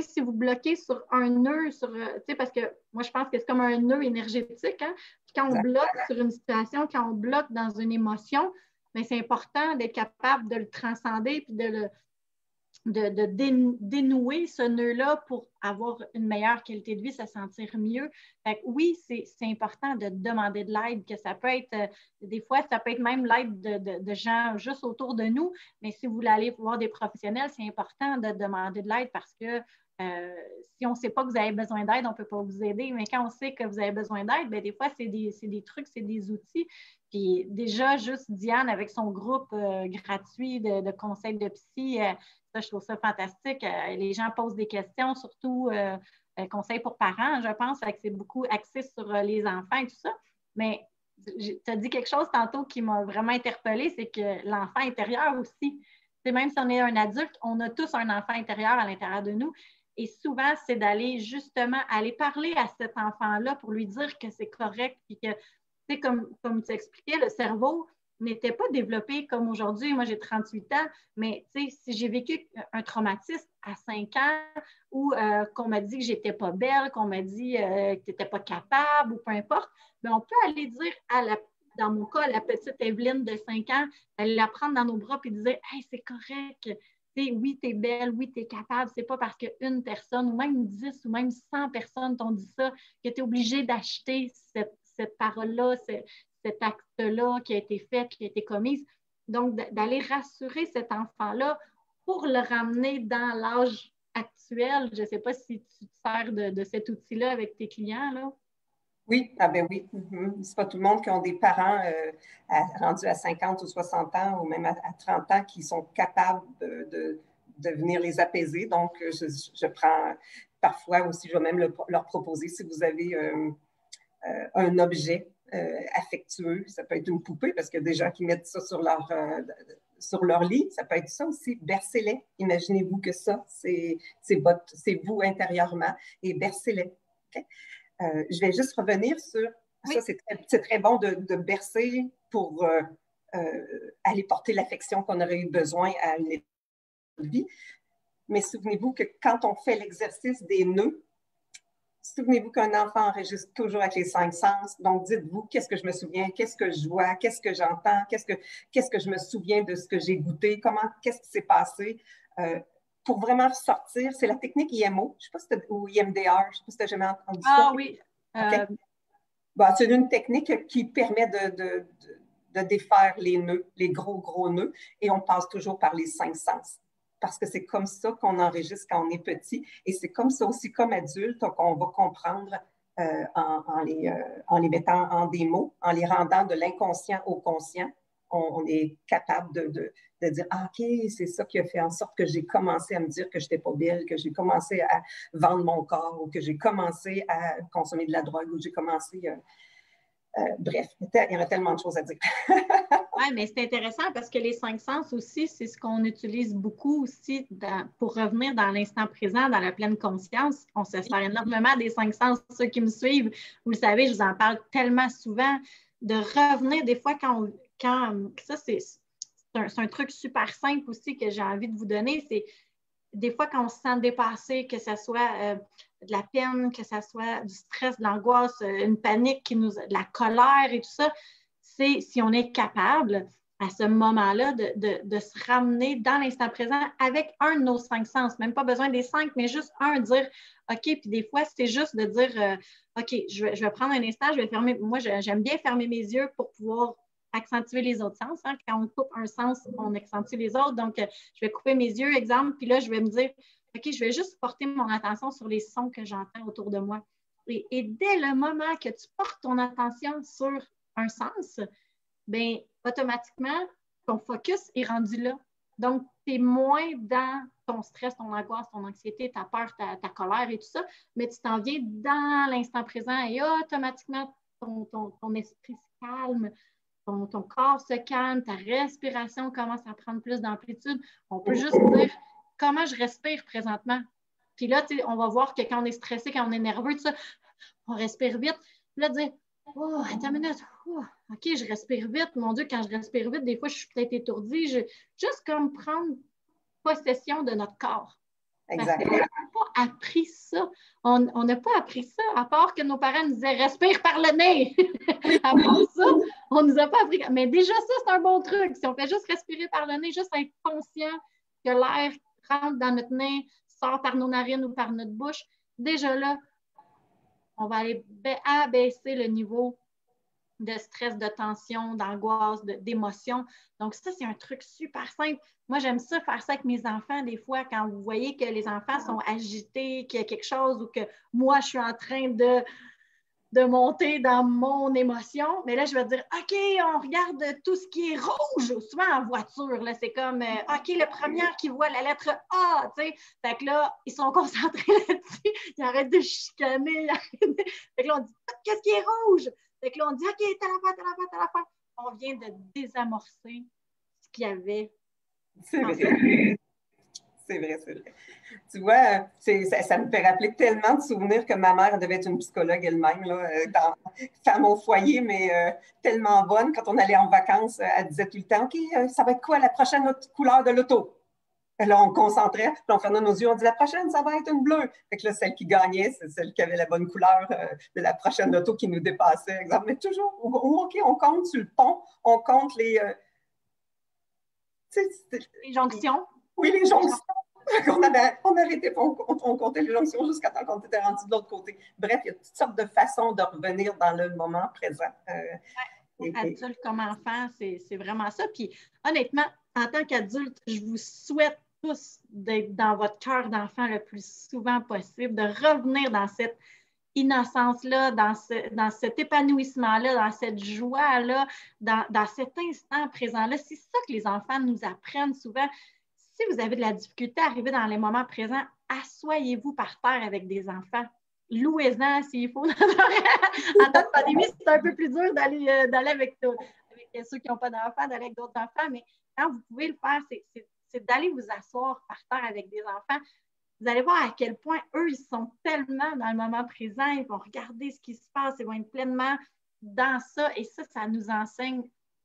si vous bloquez sur un nœud, sur, euh, parce que moi, je pense que c'est comme un nœud énergétique. Hein? quand on bloque sur une situation, quand on bloque dans une émotion, ben, c'est important d'être capable de le transcender puis de le, de, dénouer ce nœud-là pour avoir une meilleure qualité de vie, se sentir mieux. oui, c'est important de demander de l'aide, que ça peut être, euh, des fois, ça peut être même l'aide de, gens juste autour de nous, mais si vous voulez voir des professionnels, c'est important de demander de l'aide parce que euh, si on ne sait pas que vous avez besoin d'aide, on ne peut pas vous aider, mais quand on sait que vous avez besoin d'aide, bien, des fois, c'est des, trucs, c'est des outils. Puis déjà, juste Diane, avec son groupe euh, gratuit de, conseils de psy, ça, je trouve ça fantastique. Euh, les gens posent des questions, surtout euh, euh, conseils pour parents, je pense, que c'est beaucoup axé sur les enfants et tout ça. Mais tu as dit quelque chose tantôt qui m'a vraiment interpellée, c'est que l'enfant intérieur aussi, même si on est un adulte, on a tous un enfant intérieur à l'intérieur de nous. Et souvent, c'est d'aller justement aller parler à cet enfant-là pour lui dire que c'est correct, puis que, tu sais, comme, comme tu expliquais, le cerveau, n'était pas développé comme aujourd'hui. Moi, j'ai 38 ans, mais si j'ai vécu un traumatisme à 5 ans ou euh, qu'on m'a dit que j'étais pas belle, qu'on m'a dit euh, que tu n'étais pas capable ou peu importe, mais ben, on peut aller dire à la, dans mon cas, la petite Evelyne de 5 ans, aller la prendre dans nos bras et dire Hey, c'est correct. Oui, tu es belle, oui, tu es capable. C'est pas parce qu'une personne, ou même dix, ou même 100 personnes t'ont dit ça, que tu es obligé d'acheter cette, parole-là, cet acte-là qui a été fait, qui a été commise. Donc, d'aller rassurer cet enfant-là pour le ramener dans l'âge actuel. Je ne sais pas si tu te sers de, cet outil-là avec tes clients. Là. Oui, ah ben oui. Mm-hmm. C'est pas tout le monde qui ont des parents euh, rendus à 50 ou 60 ans ou même à, 30 ans qui sont capables de, venir les apaiser. Donc, euh, je, prends parfois aussi, je vais même leur proposer si vous avez euh, un objet affectueux, ça peut être une poupée parce qu'il y a des gens qui mettent ça sur leur, sur leur lit, ça peut être ça aussi, bercez-les. Imaginez-vous que ça, c'est vous intérieurement et bercez-les. Euh, je vais juste revenir sur ça, c'est très, bon de, bercer pour euh, euh, aller porter l'affection qu'on aurait eu besoin à une vie. Mais souvenez-vous que quand on fait l'exercice des nœuds, souvenez-vous qu'un enfant enregistre toujours avec les cinq sens. Donc, dites-vous qu'est-ce que je me souviens, qu'est-ce que je vois, qu'est-ce que j'entends, qu'est-ce que, qu'est-ce que je me souviens de ce que j'ai goûté, comment, qu'est-ce qui s'est passé pour vraiment sortir, c'est la technique IMO, je sais pas si ou IMDR, je ne sais pas si tu as jamais entendu ça. Ah oui. Euh, c'est une technique qui permet de, de, défaire les nœuds, les gros, gros nœuds, et on passe toujours par les cinq sens. Parce que c'est comme ça qu'on enregistre quand on est petit, et c'est comme ça aussi comme adulte qu'on va comprendre euh, en, en, les, euh, en les mettant en des mots, en les rendant de l'inconscient au conscient on, est capable de, dire ah, OK, c'est ça qui a fait en sorte que j'ai commencé à me dire que je n'étais pas belle, que j'ai commencé à vendre mon corps ou que j'ai commencé à consommer de la drogue ou j'ai commencé. Euh, euh, bref, il y aurait tellement de choses à dire. oui, mais c'est intéressant parce que les cinq sens aussi, c'est ce qu'on utilise beaucoup aussi pour revenir dans l'instant présent, dans la pleine conscience. On se sert énormément des cinq sens. Ceux qui me suivent, vous le savez, je vous en parle tellement souvent de revenir des fois quand on, quand, ça, c'est un, truc super simple aussi que j'ai envie de vous donner, c'est des fois quand on se sent dépassé, que ce soit euh, de la peine, que ce soit du stress, de l'angoisse, euh, une panique, qui nous, de la colère et tout ça, c'est si on est capable à ce moment-là de, se ramener dans l'instant présent avec un de nos cinq sens, même pas besoin des cinq, mais juste un, dire OK, puis des fois, c'est juste de dire euh, OK, je vais, je vais, prendre un instant, je vais fermer, moi j'aime bien fermer mes yeux pour pouvoir accentuer les autres sens. Hein. Quand on coupe un sens, on accentue les autres. Donc, euh, je vais couper mes yeux, exemple, puis là, je vais me dire, OK, je vais juste porter mon attention sur les sons que j'entends autour de moi. Et, dès le moment que tu portes ton attention sur un sens, bien, automatiquement, ton focus est rendu là. Donc, tu es moins dans ton stress, ton angoisse, ton anxiété, ta peur, ta, colère et tout ça, mais tu t'en viens dans l'instant présent et automatiquement, ton, ton esprit se calme, ton, corps se calme, ta respiration commence à prendre plus d'amplitude. On peut juste dire comment je respire présentement. Puis là, on va voir que quand on est stressé, quand on est nerveux, tout ça, on respire vite. Puis là, dire Oh, attends une minute. OK, je respire vite. Mon Dieu, quand je respire vite, des fois, je suis peut-être étourdie. juste comme prendre possession de notre corps. On n'a pas appris ça. On n'a pas appris ça, à part que nos parents nous disaient respire par le nez. à part ça, on ne nous a pas appris. Mais déjà, ça, c'est un bon truc. Si on fait juste respirer par le nez, juste être conscient que l'air rentre dans notre nez, sort par nos narines ou par notre bouche, déjà là, on va aller abaisser le niveau de stress, de tension, d'angoisse, d'émotion. Donc, ça, c'est un truc super simple. Moi, j'aime ça, faire ça avec mes enfants. Des fois, quand vous voyez que les enfants sont agités, qu'il y a quelque chose ou que moi, je suis en train de, de monter dans mon émotion, mais là, je vais dire, OK, on regarde tout ce qui est rouge, souvent en voiture. Là, c'est comme, euh, OK, le premier qui voit la lettre A, tu sais. Fait que là, ils sont concentrés là-dessus. Ils arrêtent de chicaner. Fait que là, on dit, qu'est-ce qui est rouge? Fait que là, on dit, OK, t'as la t'as la t'as la On vient de désamorcer ce qu'il y avait. C'est vrai. C'est vrai, c'est vrai. Tu vois, ça, ça, me fait rappeler tellement de souvenirs que ma mère devait être une psychologue elle-même, euh, femme au foyer, mais euh, tellement bonne. Quand on allait en vacances, elle disait tout le temps OK, euh, ça va être quoi la prochaine couleur de l'auto? Là, on concentrait, puis on fermait nos yeux, on dit la prochaine, ça va être une bleue. Fait que là, celle qui gagnait, c'est celle qui avait la bonne couleur euh, de la prochaine auto qui nous dépassait, exemple. Mais toujours, OK, on compte sur le pont, on compte les. Euh, les jonctions. Oui, les jonctions. on, avait, on arrêtait, on, on, comptait les jonctions jusqu'à temps qu'on était rendu de l'autre côté. Bref, il y a toutes sortes de façons de revenir dans le moment présent. Euh, adulte comme enfant, c'est vraiment ça. Puis honnêtement, en tant qu'adulte, je vous souhaite tous d'être dans votre cœur d'enfant le plus souvent possible, de revenir dans cette innocence-là, dans, ce, dans cet épanouissement-là, dans cette joie-là, dans, dans cet instant présent-là. C'est ça que les enfants nous apprennent souvent. Si vous avez de la difficulté à arriver dans les moments présents, assoyez-vous par terre avec des enfants. Louez-en s'il faut. en temps de pandémie, c'est un peu plus dur d'aller euh, avec, avec ceux qui n'ont pas d'enfants, d'aller avec d'autres enfants, mais quand vous pouvez le faire, c'est d'aller vous asseoir par terre avec des enfants. Vous allez voir à quel point eux, ils sont tellement dans le moment présent, ils vont regarder ce qui se passe, ils vont être pleinement dans ça. Et ça, ça nous enseigne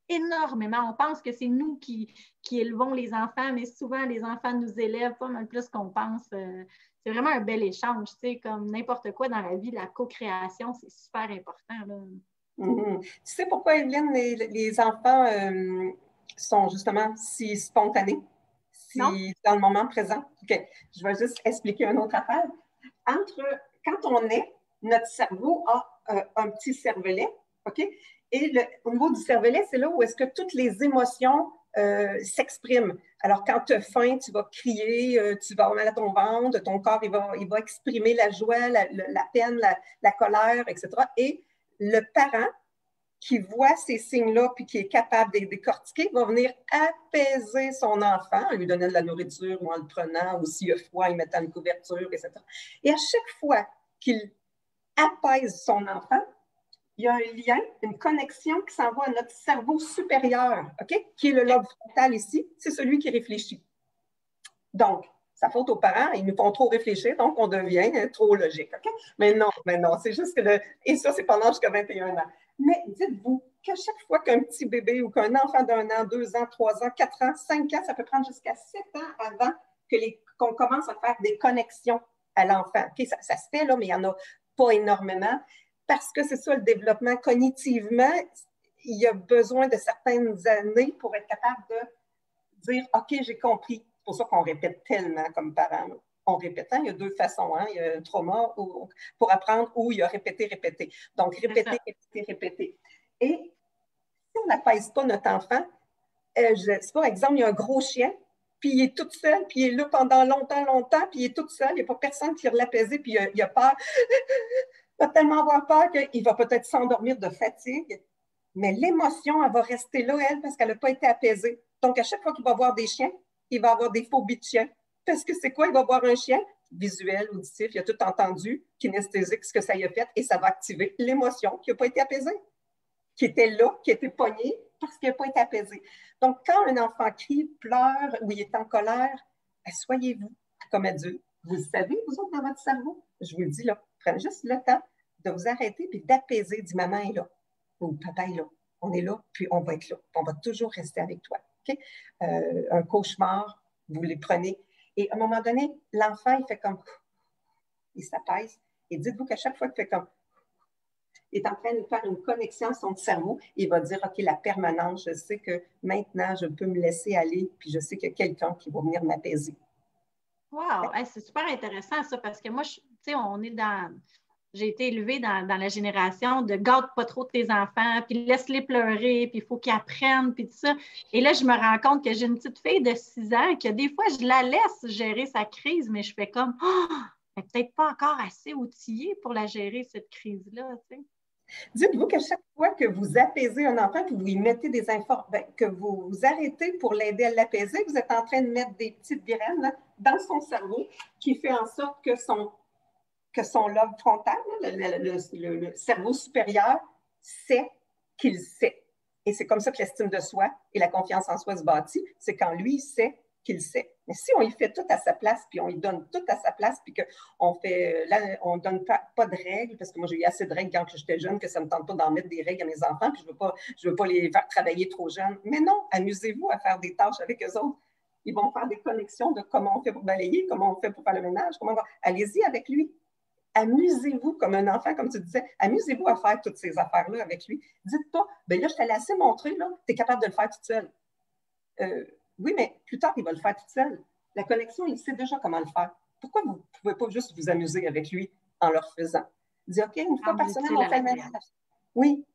énormément. On pense que c'est nous qui, qui élevons les enfants, mais souvent les enfants nous élèvent pas mal plus qu'on pense. Euh, c'est vraiment un bel échange, tu sais, comme n'importe quoi dans la vie, la co-création, c'est super important. Mm-hmm. Tu sais pourquoi, Evelyne, les, enfants euh, sont justement si spontanés, dans le moment présent. OK, je vais juste expliquer une autre affaire. Entre quand on est, notre cerveau a euh, un petit cervelet, OK? Et au niveau du cervelet, c'est là où est-ce que toutes les émotions euh, s'expriment. Alors, quand tu as faim, tu vas crier, euh, tu vas avoir mal à ton ventre, ton corps, il va, il va exprimer la joie, la, la peine, la, colère, etc. Et le parent qui voit ces signes-là puis qui est capable de les décortiquer va venir apaiser son enfant en lui donnant de la nourriture ou en le prenant, ou s'il a froid, il mettant une couverture, etc. Et à chaque fois qu'il apaise son enfant, il y a un lien, une connexion qui s'envoie à notre cerveau supérieur? Qui est le lobe frontal ici, c'est celui qui réfléchit. Donc, ça faute aux parents, ils nous font trop réfléchir, donc on devient trop logique, OK? Mais non, mais non, c'est juste que le... Et ça, c'est pendant jusqu'à 21 ans. Mais dites-vous qu'à chaque fois qu'un petit bébé ou qu'un enfant d'un an, deux ans, trois ans, quatre ans, cinq ans, ça peut prendre jusqu'à sept ans avant qu'on commence à faire des connexions à l'enfant. Ça, se fait, là, mais il n'y en a pas énormément parce que c'est ça le développement cognitivement. Il y a besoin de certaines années pour être capable de dire OK, j'ai compris. C'est pour ça qu'on répète tellement comme parents. Répète, hein, il y a deux façons. Hein. Il y a un trauma pour apprendre ou il y a répéter, répéter. Donc, répéter, répéter, répéter. Et si on n'apaise pas notre enfant, euh, je pas, exemple, il y a un gros chien, puis il est tout seul, puis il est là pendant longtemps, longtemps, puis il est tout seul, il n'y a pas personne qui l'apaise, puis il a, il a peur va tellement avoir peur qu'il va peut-être s'endormir de fatigue, mais l'émotion, elle va rester là, elle, parce qu'elle n'a pas été apaisée. Donc, à chaque fois qu'il va voir des chiens, il va avoir des phobies de chiens. Parce que c'est quoi? Il va voir un chien visuel, auditif, il a tout entendu, kinesthésique, ce que ça y a fait, et ça va activer l'émotion qui n'a pas été apaisée, qui était là, qui était pognée, parce qu'il n'a pas été apaisée. Donc, quand un enfant crie, pleure ou il est en colère, soyez-vous comme adulte. Vous savez, vous autres, dans votre cerveau, je vous le dis là, prenez juste le temps de vous arrêter puis d'apaiser, dit maman est là ou papa est là. On est là, puis on va être là. On va toujours rester avec toi. Euh, un cauchemar, vous les prenez. Et à un moment donné, l'enfant, il fait comme il s'apaise. Et dites-vous qu'à chaque fois qu'il fait comme il est en train de faire une connexion à son cerveau, il va dire OK, la permanence, je sais que maintenant, je peux me laisser aller, puis je sais qu'il y a quelqu'un qui va venir m'apaiser. Wow, c'est super intéressant ça parce que moi, tu sais, on est dans. J'ai été élevée dans, la génération de garde pas trop tes enfants, puis laisse-les pleurer, puis il faut qu'ils apprennent, puis tout ça. Et là, je me rends compte que j'ai une petite fille de 6 ans que des fois, je la laisse gérer sa crise, mais je fais comme, oh, elle n'est peut-être pas encore assez outillée pour la gérer, cette crise-là. Dites-vous qu'à chaque fois que vous apaisez un enfant, que vous lui mettez des informations, ben, que vous, vous arrêtez pour l'aider à l'apaiser, vous êtes en train de mettre des petites graines dans son cerveau qui fait en sorte que son, que son lobe frontal, le, cerveau supérieur, sait qu'il sait. Et c'est comme ça que l'estime de soi et la confiance en soi se bâtit. C'est quand lui sait qu'il sait. Mais si on y fait tout à sa place, puis on y donne tout à sa place, puis qu'on fait, là, on donne pas, pas de règles, parce que moi, j'ai eu assez de règles quand j'étais jeune que ça ne me tente pas d'en mettre des règles à mes enfants, puis je ne veux, veux pas les faire travailler trop jeunes. Mais non, amusez-vous à faire des tâches avec eux autres. Ils vont faire des connexions de comment on fait pour balayer, comment on fait pour faire le ménage, comment Allez-y avec lui. Amusez-vous comme un enfant, comme tu disais. Amusez-vous à faire toutes ces affaires-là avec lui. Dites pas, ben là, je t'ai assez montré, là, tu es capable de le faire toute seule. Euh, oui, mais plus tard, il va le faire tout seul. La connexion, il sait déjà comment le faire. Pourquoi vous ne pouvez pas juste vous amuser avec lui en le faisant? Dire, OK, une fois par semaine, on fait le ménage. Oui.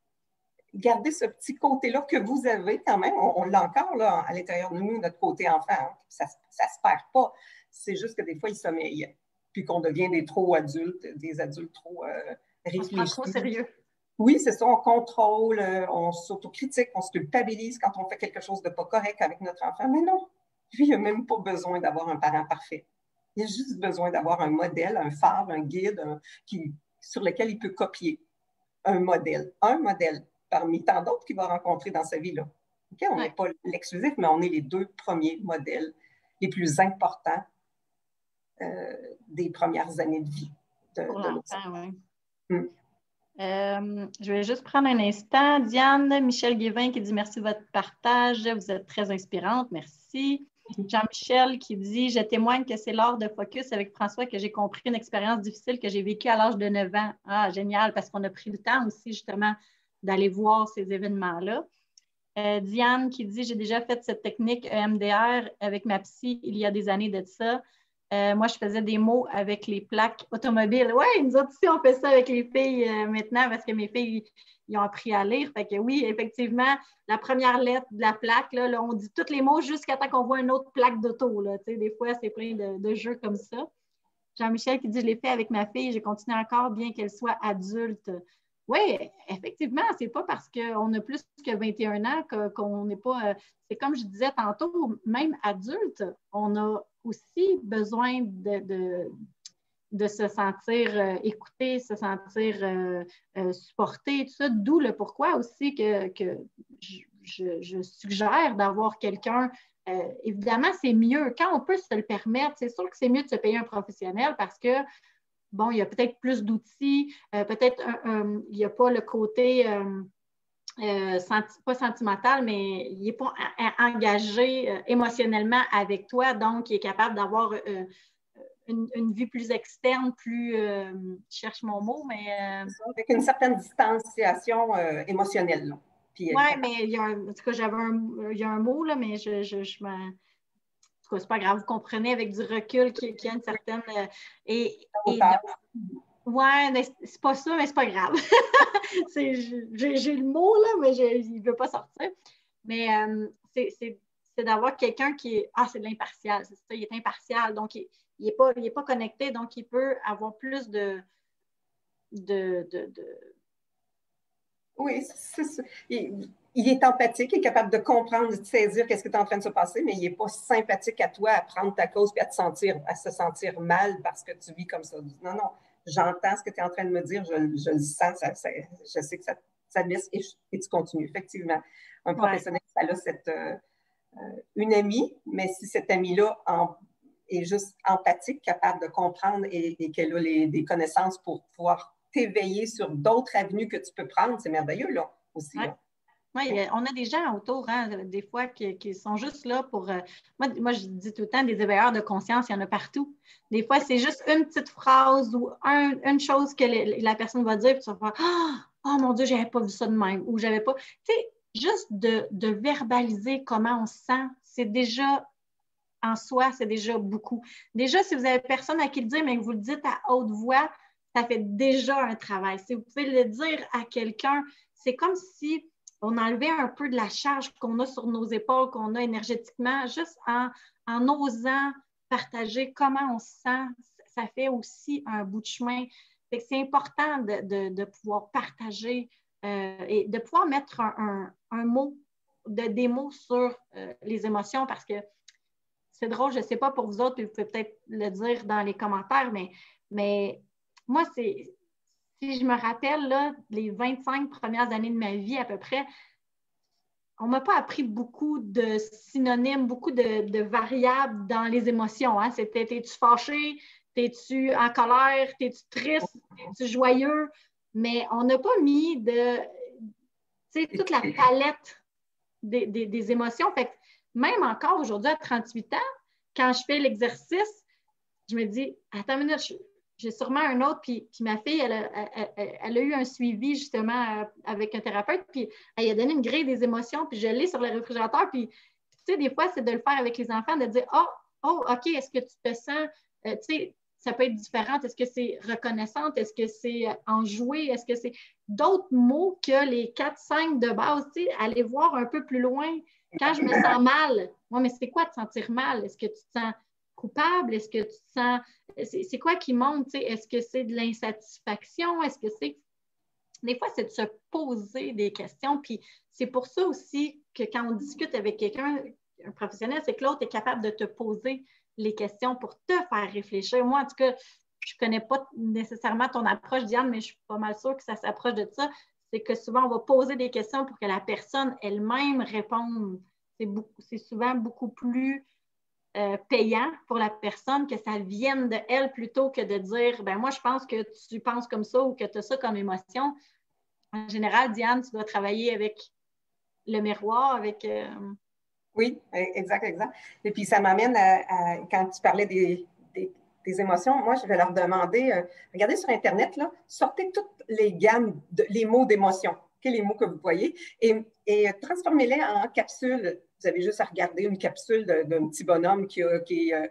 Gardez ce petit côté-là que vous avez quand même. On, l'a encore là, à l'intérieur de nous, notre côté enfant. Hein. Ça ne se perd pas. C'est juste que des fois, il sommeille. Puis qu'on devient des trop adultes, des adultes trop euh, réfléchis. trop sérieux. Oui, c'est ça, on contrôle, euh, on s'autocritique, on se culpabilise quand on fait quelque chose de pas correct avec notre enfant. Mais non, lui, il n'a même pas besoin d'avoir un parent parfait. Il a juste besoin d'avoir un modèle, un phare, un guide qui, sur lequel il peut copier un modèle. Un modèle parmi tant d'autres qu'il va rencontrer dans sa vie. Là. On n'est pas l'exclusif, mais on est les deux premiers modèles les plus importants des premières années de vie de, Pour l'enfant, oui. Hmm. Euh, je vais juste prendre un instant. Diane, Michel Guévin qui dit merci de votre partage. Vous êtes très inspirante. Merci. Jean-Michel qui dit Je témoigne que c'est lors de Focus avec François que j'ai compris une expérience difficile que j'ai vécue à l'âge de 9 ans. Ah, génial, parce qu'on a pris le temps aussi justement d'aller voir ces événements-là. Euh, Diane qui dit J'ai déjà fait cette technique EMDR avec ma psy il y a des années de ça. Euh, moi, je faisais des mots avec les plaques automobiles. Oui, nous autres aussi, on fait ça avec les filles euh, maintenant parce que mes filles, ils ont appris à lire. Fait que oui, effectivement, la première lettre de la plaque, là, on dit tous les mots jusqu'à temps qu'on voit une autre plaque d'auto. Des fois, c'est plein de, jeux comme ça. Jean-Michel qui dit Je l'ai fait avec ma fille, j'ai continué encore bien qu'elle soit adulte. Oui, effectivement, c'est pas parce qu'on a plus que 21 ans qu'on n'est pas. Euh, c'est comme je disais tantôt, même adulte, on a aussi besoin de, de, se sentir euh, écouté, se sentir euh, supporté, tout ça. D'où le pourquoi aussi que, je, suggère d'avoir quelqu'un. évidemment, c'est mieux. Quand on peut se le permettre, c'est sûr que c'est mieux de se payer un professionnel parce que bon, il y a peut-être plus d'outils, euh, peut-être il n'y a pas le côté euh, euh, pas sentimental, mais il n'est pas engagé émotionnellement avec toi, donc il est capable d'avoir une, vue plus externe, plus, je cherche mon mot, mais... avec une certaine distanciation émotionnelle. Oui, mais il y a un, en tout cas, j'avais un, il y a un mot, là, mais je, je, je c'est pas grave, vous comprenez avec du recul qu'il y a une certaine. Euh, et, ouais, c'est pas ça, mais c'est pas grave. J'ai le mot, là, mais il ne veut pas sortir. Mais euh, c'est d'avoir quelqu'un qui est. Ah, c'est de l'impartial, c'est ça, il est impartial, donc il n'est pas, pas connecté, donc il peut avoir plus de. de, de, de... Oui, c'est ça il est empathique, il est capable de comprendre, de saisir qu'est-ce qui est en train de se passer, mais il n'est pas sympathique à toi à prendre ta cause et à te sentir, à se sentir mal parce que tu vis comme ça. Non, non, j'entends ce que tu es en train de me dire, je, le sens, je sais que ça, ça et, tu continues. Effectivement, un professionnel, ça a cette, euh, euh, une amie, mais si cette amie-là est juste empathique, capable de comprendre et, qu'elle a des connaissances pour pouvoir t'éveiller sur d'autres avenues que tu peux prendre, c'est merveilleux, là, aussi. Oui, on a des gens autour, hein, des fois, qui, sont juste là pour. Euh, moi, je dis tout le temps, des éveilleurs de conscience, il y en a partout. Des fois, c'est juste une petite phrase ou une chose que la personne va dire, puis tu vas faire ah, Oh mon Dieu, j'avais pas vu ça de même, ou j'avais pas. Tu sais, juste de, de, verbaliser comment on se sent, c'est déjà en soi, c'est déjà beaucoup. Déjà, si vous avez personne à qui le dire, mais que vous le dites à haute voix, ça fait déjà un travail. Si vous pouvez le dire à quelqu'un, c'est comme si on enlevait un peu de la charge qu'on a sur nos épaules, qu'on a énergétiquement, juste en, osant partager comment on se sent. Ça fait aussi un bout de chemin. C'est important de, pouvoir partager euh, et de pouvoir mettre un, mot, de, des mots sur euh, les émotions parce que c'est drôle, je ne sais pas pour vous autres, vous pouvez peut-être le dire dans les commentaires, mais moi, c'est si je me rappelle, là, les 25 premières années de ma vie à peu près, on ne m'a pas appris beaucoup de synonymes, beaucoup de, variables dans les émotions. Hein. C'était es-tu fâché, es-tu en colère, es-tu triste, es-tu joyeux? Mais on n'a pas mis de, toute la palette des, des émotions. Fait même encore aujourd'hui, à 38 ans, quand je fais l'exercice, je me dis, attends une minute, j'ai sûrement un autre, puis, ma fille, elle a, eu un suivi justement euh, avec un thérapeute, puis elle a donné une grille des émotions, puis je l'ai sur le réfrigérateur, puis tu sais, des fois, c'est de le faire avec les enfants, de dire, oh, Oh, OK, est-ce que tu te sens, euh, tu sais, ça peut être différent. Est-ce que c'est reconnaissante? Est-ce que c'est euh, enjoué? Est-ce que c'est d'autres mots que les quatre, cinq de base? Tu sais, aller voir un peu plus loin. Quand je me sens mal, moi, mais c'est quoi de sentir mal? Est-ce que tu te sens coupable? Est-ce que tu te sens. C'est quoi qui monte? Est-ce que c'est de l'insatisfaction? Est-ce que c'est. Des fois, c'est de se poser des questions. Puis c'est pour ça aussi que quand on discute avec quelqu'un, un professionnel, c'est que l'autre est capable de te poser les questions pour te faire réfléchir. Moi, en tout cas, je ne connais pas nécessairement ton approche, Diane, mais je suis pas mal sûre que ça s'approche de ça. C'est que souvent, on va poser des questions pour que la personne elle-même réponde. C'est souvent beaucoup plus euh, payant pour la personne que ça vienne de elle plutôt que de dire ben moi, je pense que tu penses comme ça ou que tu as ça comme émotion. En général, Diane, tu dois travailler avec le miroir, avec. Euh, oui, e, exact, exact. Et puis, ça m'amène à, quand tu parlais des, émotions, moi, je vais leur demander, euh, regardez sur Internet, là, sortez toutes les gammes, les mots d'émotions, les mots que vous voyez, et, et transformez-les en capsules. Vous avez juste à regarder une capsule d'un petit bonhomme qui, qui, euh,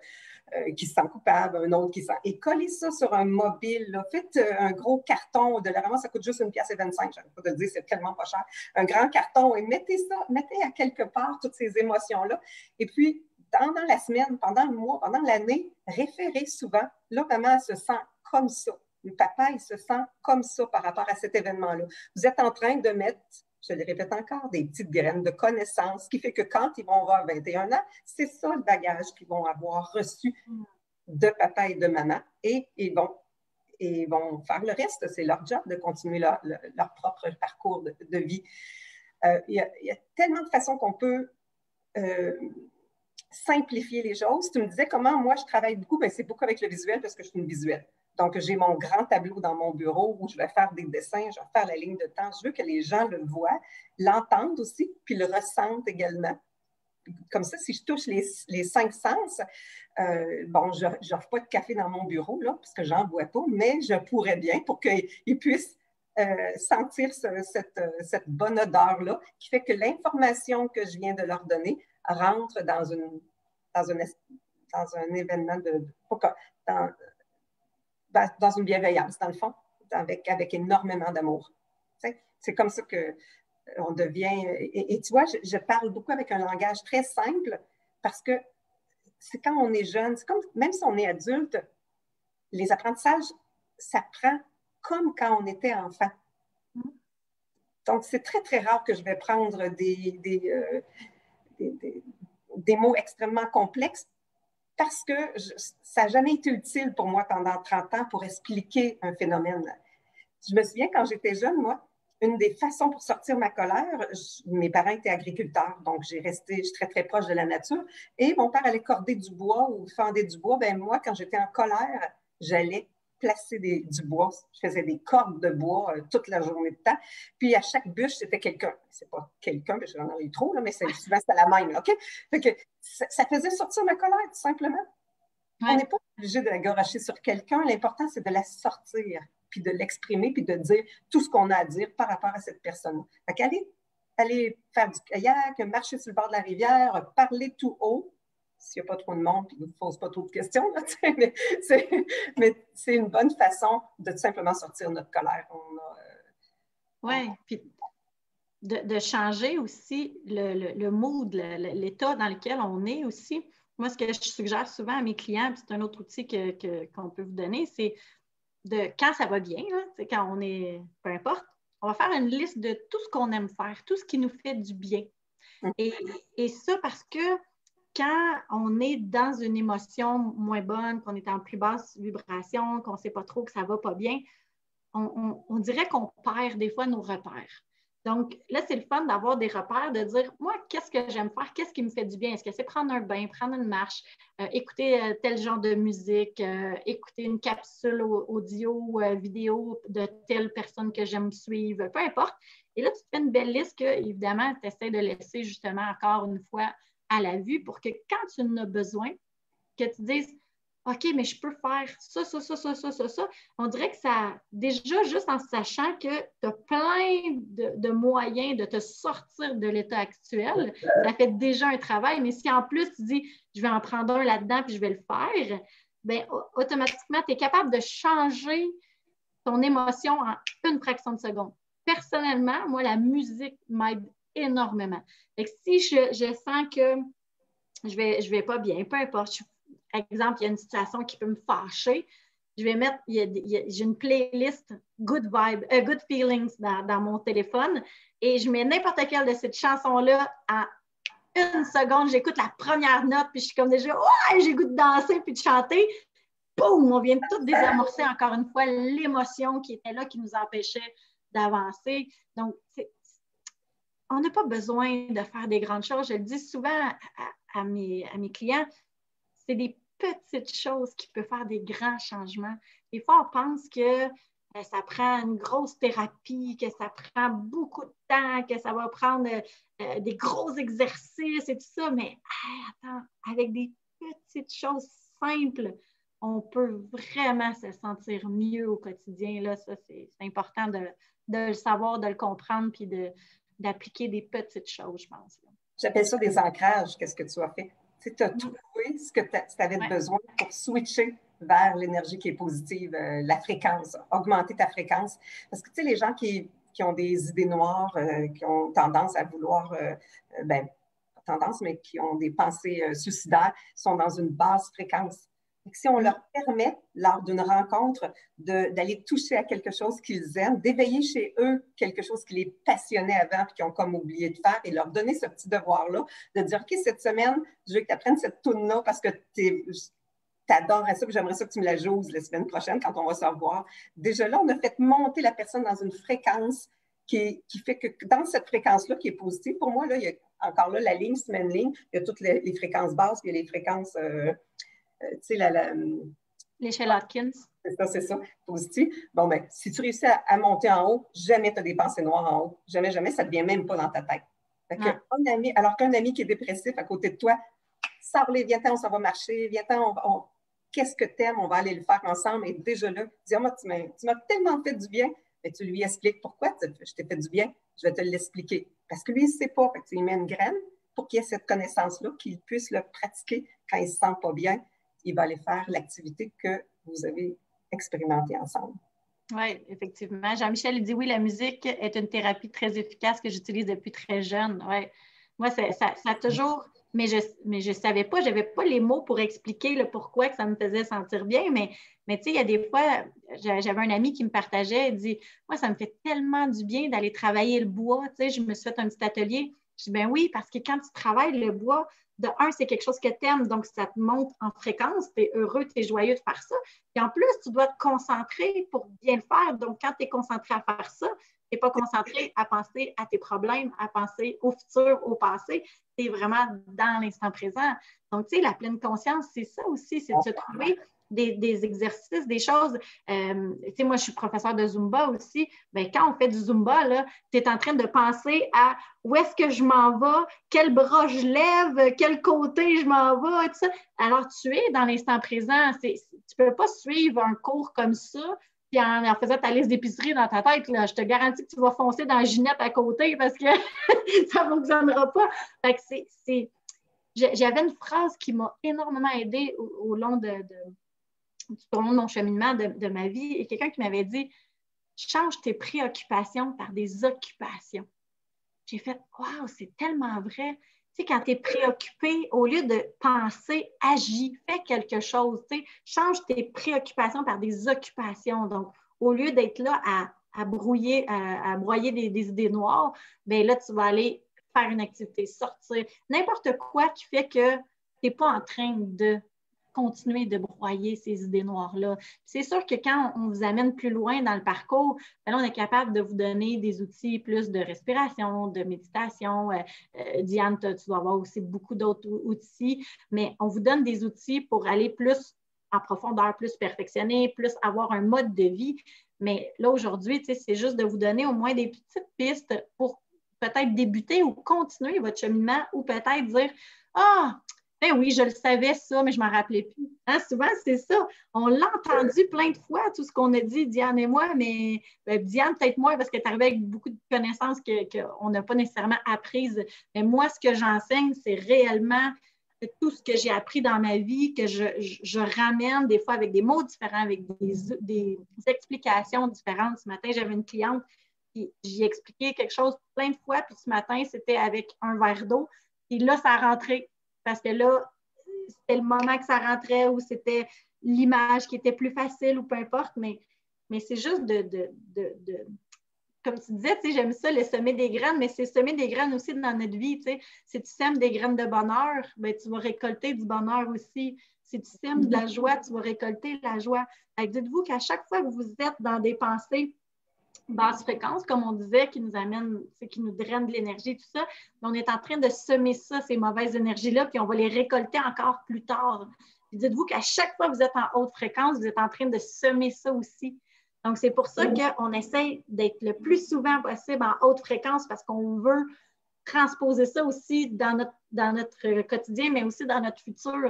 euh, qui se sent coupable, un autre qui sent. Et coller ça sur un mobile, faites euh, un gros carton de la vraiment, ça coûte juste une pièce et 25, je pas de le dire, c'est tellement pas cher. Un grand carton et mettez ça, mettez à quelque part toutes ces émotions-là. Et puis, pendant la semaine, pendant le mois, pendant l'année, référez souvent. Là, maman se sent comme ça. Le papa, il se sent comme ça par rapport à cet événement-là. Vous êtes en train de mettre je le répète encore, des petites graines de connaissances, qui fait que quand ils vont avoir 21 ans, c'est ça le bagage qu'ils vont avoir reçu de papa et de maman, et ils vont, faire le reste. C'est leur job de continuer leur, propre parcours de, vie. Euh, il, y a, tellement de façons qu'on peut euh, simplifier les choses. Tu me disais comment moi je travaille beaucoup, ben, c'est beaucoup avec le visuel parce que je suis une visuelle. Donc, j'ai mon grand tableau dans mon bureau où je vais faire des dessins, je vais faire la ligne de temps. Je veux que les gens le voient, l'entendent aussi, puis le ressentent également. Comme ça, si je touche les, cinq sens, euh, bon, je n'offre pas de café dans mon bureau, là, parce que j'en bois pas, mais je pourrais bien pour qu'ils puissent euh, sentir cette, cette, bonne odeur-là, qui fait que l'information que je viens de leur donner rentre dans, une, dans, dans un événement de, dans une bienveillance, dans le fond, avec, avec énormément d'amour. C'est comme ça qu'on euh, devient. Et, tu vois, je, parle beaucoup avec un langage très simple parce que c'est quand on est jeune, c'est comme même si on est adulte, les apprentissages ça prend comme quand on était enfant. Donc, c'est très, très rare que je vais prendre des, des, euh, des mots extrêmement complexes parce que ça n'a jamais été utile pour moi pendant 30 ans pour expliquer un phénomène. Je me souviens quand j'étais jeune, moi, une des façons pour sortir ma colère, mes parents étaient agriculteurs, donc j'ai resté, je suis très, très proche de la nature. Et mon père allait corder du bois ou fender du bois. Ben moi, quand j'étais en colère, j'allais placer du bois. Je faisais des cordes de bois euh, toute la journée de temps. Puis à chaque bûche, c'était quelqu'un. C'est pas quelqu'un, parce que j'en ai eu trop, là, mais souvent c'était la même. OK? Fait que ça, faisait sortir ma colère, tout simplement. On n'est pas obligé de la garocher sur quelqu'un. L'important, c'est de la sortir, puis de l'exprimer, puis de dire tout ce qu'on a à dire par rapport à cette personne. Fait qu'aller aller faire du kayak, marcher sur le bord de la rivière, parler tout haut, s'il n'y a pas trop de monde, puis ne pose pas trop de questions, mais c'est une bonne façon de tout simplement sortir notre colère. Euh, oui, puis de, changer aussi le, le, mood, l'état dans lequel on est aussi. Moi, ce que je suggère souvent à mes clients, c'est un autre outil qu'on peut vous donner, c'est de quand ça va bien, quand on est, peu importe, on va faire une liste de tout ce qu'on aime faire, tout ce qui nous fait du bien. Mm. Et, et ça parce que quand on est dans une émotion moins bonne, qu'on est en plus basse vibration, qu'on ne sait pas trop que ça ne va pas bien, on, dirait qu'on perd des fois nos repères. Donc là, c'est le fun d'avoir des repères, de dire, moi, qu'est-ce que j'aime faire? Qu'est-ce qui me fait du bien? Est-ce que c'est prendre un bain, prendre une marche, euh, écouter euh, tel genre de musique, euh, écouter une capsule audio, vidéo de telle personne que j'aime suivre, peu importe. Et là, tu te fais une belle liste que, évidemment, tu essaies de laisser justement encore une fois à la vue pour que quand tu en as besoin, que tu dises OK, mais je peux faire ça, ça, ça, ça, ça, ça, ça. On dirait que ça, déjà, juste en sachant que tu as plein de, moyens de te sortir de l'état actuel, ça fait déjà un travail. Mais si en plus tu dis, je vais en prendre un là-dedans puis je vais le faire, bien, automatiquement, tu es capable de changer ton émotion en une fraction de seconde. Personnellement, moi, la musique m'aide énormément. Et si je, sens que je vais, je vais pas bien, peu importe, par exemple, il y a une situation qui peut me fâcher, je vais mettre, j'ai une playlist Good Vibe, euh, Good Feelings dans, mon téléphone et je mets n'importe quelle de cette chanson-là en une seconde, j'écoute la première note, puis je suis comme déjà, ouais, j'ai goût de danser puis de chanter. Boum, on vient de tout désamorcer encore une fois l'émotion qui était là, qui nous empêchait d'avancer. Donc, on n'a pas besoin de faire des grandes choses. Je le dis souvent à, mes, à mes clients, c'est des petites choses qui peuvent faire des grands changements. Des fois, on pense que euh, ça prend une grosse thérapie, que ça prend beaucoup de temps, que ça va prendre euh, des gros exercices et tout ça, mais attends, avec des petites choses simples, on peut vraiment se sentir mieux au quotidien. Là, ça, c'est important de, le savoir, de le comprendre, puis d'appliquer des petites choses, je pense. J'appelle ça des ancrages. Qu'est-ce que tu as fait? tu as trouvé ce que tu avais besoin pour switcher vers l'énergie qui est positive, euh, la fréquence, augmenter ta fréquence. Parce que, tu sais, les gens qui, ont des idées noires, euh, qui ont tendance à vouloir, euh, ben, tendance, mais qui ont des pensées suicidaires, sont dans une basse fréquence si on leur permet, lors d'une rencontre, d'aller toucher à quelque chose qu'ils aiment, d'éveiller chez eux quelque chose qui les passionnait avant et qu'ils ont comme oublié de faire et leur donner ce petit devoir-là, de dire, OK, cette semaine, je veux que tu apprennes cette toune-là parce que tu adorerais ça, et j'aimerais ça que tu me la joues la semaine prochaine quand on va se revoir. Déjà là, on a fait monter la personne dans une fréquence qui, fait que dans cette fréquence-là qui est positive, pour moi, là, il y a encore là la ligne, semaine ligne, il y a toutes les, fréquences basses, puis il y a les fréquences euh, tu sais, la, L'échelle Atkins. C'est ça, c'est ça, positif. Bon, ben, si tu réussis à, monter en haut, jamais tu as des pensées noires en haut. Jamais, jamais, ça ne devient même pas dans ta tête. ami, alors qu'un ami qui est dépressif à côté de toi, sors-les, viens-t'en, on s'en va marcher, viens-t'en, on, qu'est-ce que tu aimes, on va aller le faire ensemble. Et déjà là, dis moi, tu m'as tellement fait du bien. Et tu lui expliques pourquoi je t'ai fait du bien. Je vais te l'expliquer. Parce que lui, il ne sait pas. tu lui mets une graine pour qu'il ait cette connaissance-là, qu'il puisse le pratiquer quand il ne se sent pas bien il va aller faire l'activité que vous avez expérimentée ensemble. Oui, effectivement. Jean-Michel dit oui, la musique est une thérapie très efficace que j'utilise depuis très jeune. Ouais. Moi, ça, ça, a toujours. Mais je ne mais je savais pas, je n'avais pas les mots pour expliquer le pourquoi que ça me faisait sentir bien. Mais, mais tu sais, il y a des fois, j'avais un ami qui me partageait, il dit Moi, ça me fait tellement du bien d'aller travailler le bois. Tu sais, je me suis un petit atelier. Je dis Ben oui, parce que quand tu travailles le bois, de un, c'est quelque chose que tu aimes, donc ça te monte en fréquence, tu es heureux, tu es joyeux de faire ça. Et en plus, tu dois te concentrer pour bien le faire. Donc, quand tu es concentré à faire ça, tu n'es pas concentré à penser à tes problèmes, à penser au futur, au passé. Tu es vraiment dans l'instant présent. Donc, tu sais, la pleine conscience, c'est ça aussi, c'est de se trouver des, exercices, des choses. Euh, tu sais, moi, je suis professeur de Zumba aussi. Bien, quand on fait du Zumba, tu es en train de penser à où est-ce que je m'en vais, quel bras je lève, quel côté je m'en vais, et tout ça. Alors, tu es dans l'instant présent. Tu ne peux pas suivre un cours comme ça puis en, faisant ta liste d'épicerie dans ta tête, là, je te garantis que tu vas foncer dans la ginette à côté parce que ça ne fonctionnera pas. Fait que c'est, J'avais une phrase qui m'a énormément aidée au, long de, tout de mon cheminement de, ma vie, et quelqu'un qui m'avait dit change tes préoccupations par des occupations. J'ai fait Waouh, c'est tellement vrai. Tu sais, quand tu es préoccupé, au lieu de penser, agis, fais quelque chose. Tu sais, change tes préoccupations par des occupations. Donc, au lieu d'être là à, brouiller, à, broyer des, des, idées noires, bien là, tu vas aller faire une activité, sortir, n'importe quoi qui fait que tu n'es pas en train de continuer de broyer ces idées noires-là. C'est sûr que quand on vous amène plus loin dans le parcours, ben on est capable de vous donner des outils plus de respiration, de méditation. Euh, euh, Diane, tu dois avoir aussi beaucoup d'autres outils, mais on vous donne des outils pour aller plus en profondeur, plus perfectionner, plus avoir un mode de vie. Mais là, aujourd'hui, c'est juste de vous donner au moins des petites pistes pour peut-être débuter ou continuer votre cheminement ou peut-être dire Ah, Ben oui, je le savais ça, mais je ne m'en rappelais plus. Hein, souvent, c'est ça. On l'a entendu plein de fois, tout ce qu'on a dit, Diane et moi, mais ben, Diane, peut-être moi, parce que tu arrivé avec beaucoup de connaissances qu'on n'a pas nécessairement apprises. Mais moi, ce que j'enseigne, c'est réellement tout ce que j'ai appris dans ma vie, que je, ramène des fois avec des mots différents, avec des, des explications différentes. Ce matin, j'avais une cliente qui j'ai expliqué quelque chose plein de fois, puis ce matin, c'était avec un verre d'eau. Et là, ça a rentré parce que là, c'était le moment que ça rentrait ou c'était l'image qui était plus facile ou peu importe, mais, mais c'est juste de, comme tu disais, j'aime ça, le semer des graines, mais c'est semer des graines aussi dans notre vie. Si tu sèmes des graines de bonheur, ben, tu vas récolter du bonheur aussi. Si tu sèmes de la joie, tu vas récolter la joie. Dites-vous qu'à chaque fois que vous êtes dans des pensées basse fréquence, comme on disait, qui nous amène, qui nous draine de l'énergie, tout ça. on est en train de semer ça, ces mauvaises énergies-là, puis on va les récolter encore plus tard. Dites-vous qu'à chaque fois que vous êtes en haute fréquence, vous êtes en train de semer ça aussi. Donc, c'est pour ça qu'on essaie d'être le plus souvent possible en haute fréquence parce qu'on veut transposer ça aussi dans notre, dans notre quotidien, mais aussi dans notre futur.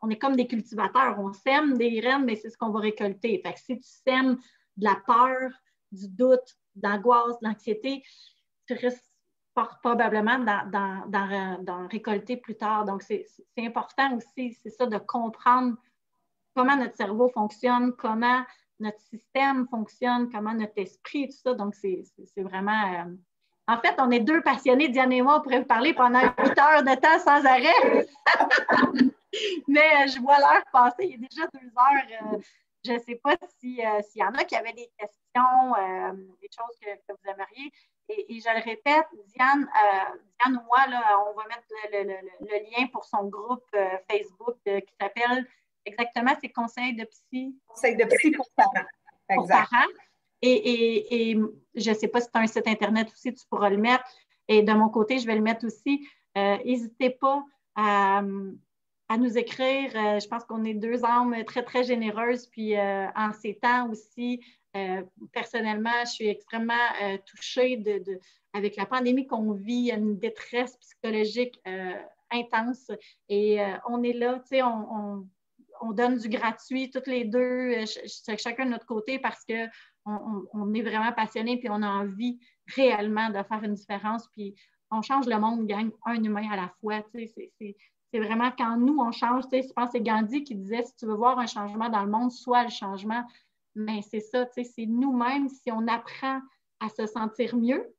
On est comme des cultivateurs. On sème des graines, mais c'est ce qu'on va récolter. Fait que si tu sèmes de la peur, du doute, d'angoisse, d'anxiété, tu risques probablement d'en récolter plus tard. Donc, c'est important aussi, c'est ça, de comprendre comment notre cerveau fonctionne, comment notre système fonctionne, comment notre esprit, tout ça. Donc, c'est vraiment. Euh, en fait, on est deux passionnés, Diane et moi, on pourrait vous parler pendant huit heures de temps sans arrêt. Mais euh, je vois l'heure passer, il est déjà deux heures. Euh, je ne sais pas s'il y en a qui avaient des questions euh, des choses que, vous aimeriez. Et, je le répète, Diane, euh, Diane ou moi, là, on va mettre le, lien pour son groupe euh, Facebook qui s'appelle exactement, c'est Conseils de psy. Conseils de psy pour parents. Exact. Et, je ne sais pas si tu as un site Internet aussi, tu pourras le mettre. Et de mon côté, je vais le mettre aussi. N'hésitez pas à, nous écrire. je pense qu'on est deux âmes très, très généreuses. Puis en ces temps aussi, euh, personnellement, je suis extrêmement euh, touchée avec la pandémie qu'on vit, une détresse psychologique euh, intense. Et on est là, on, donne du gratuit toutes les deux, chacun de notre côté, parce qu'on on, est vraiment passionné puis on a envie réellement de faire une différence. Puis on change le monde, gagne un humain à la fois. C'est vraiment quand nous, on change. Je pense que c'est Gandhi qui disait si tu veux voir un changement dans le monde, soit le changement mais c'est ça, c'est nous-mêmes, si on apprend à se sentir mieux,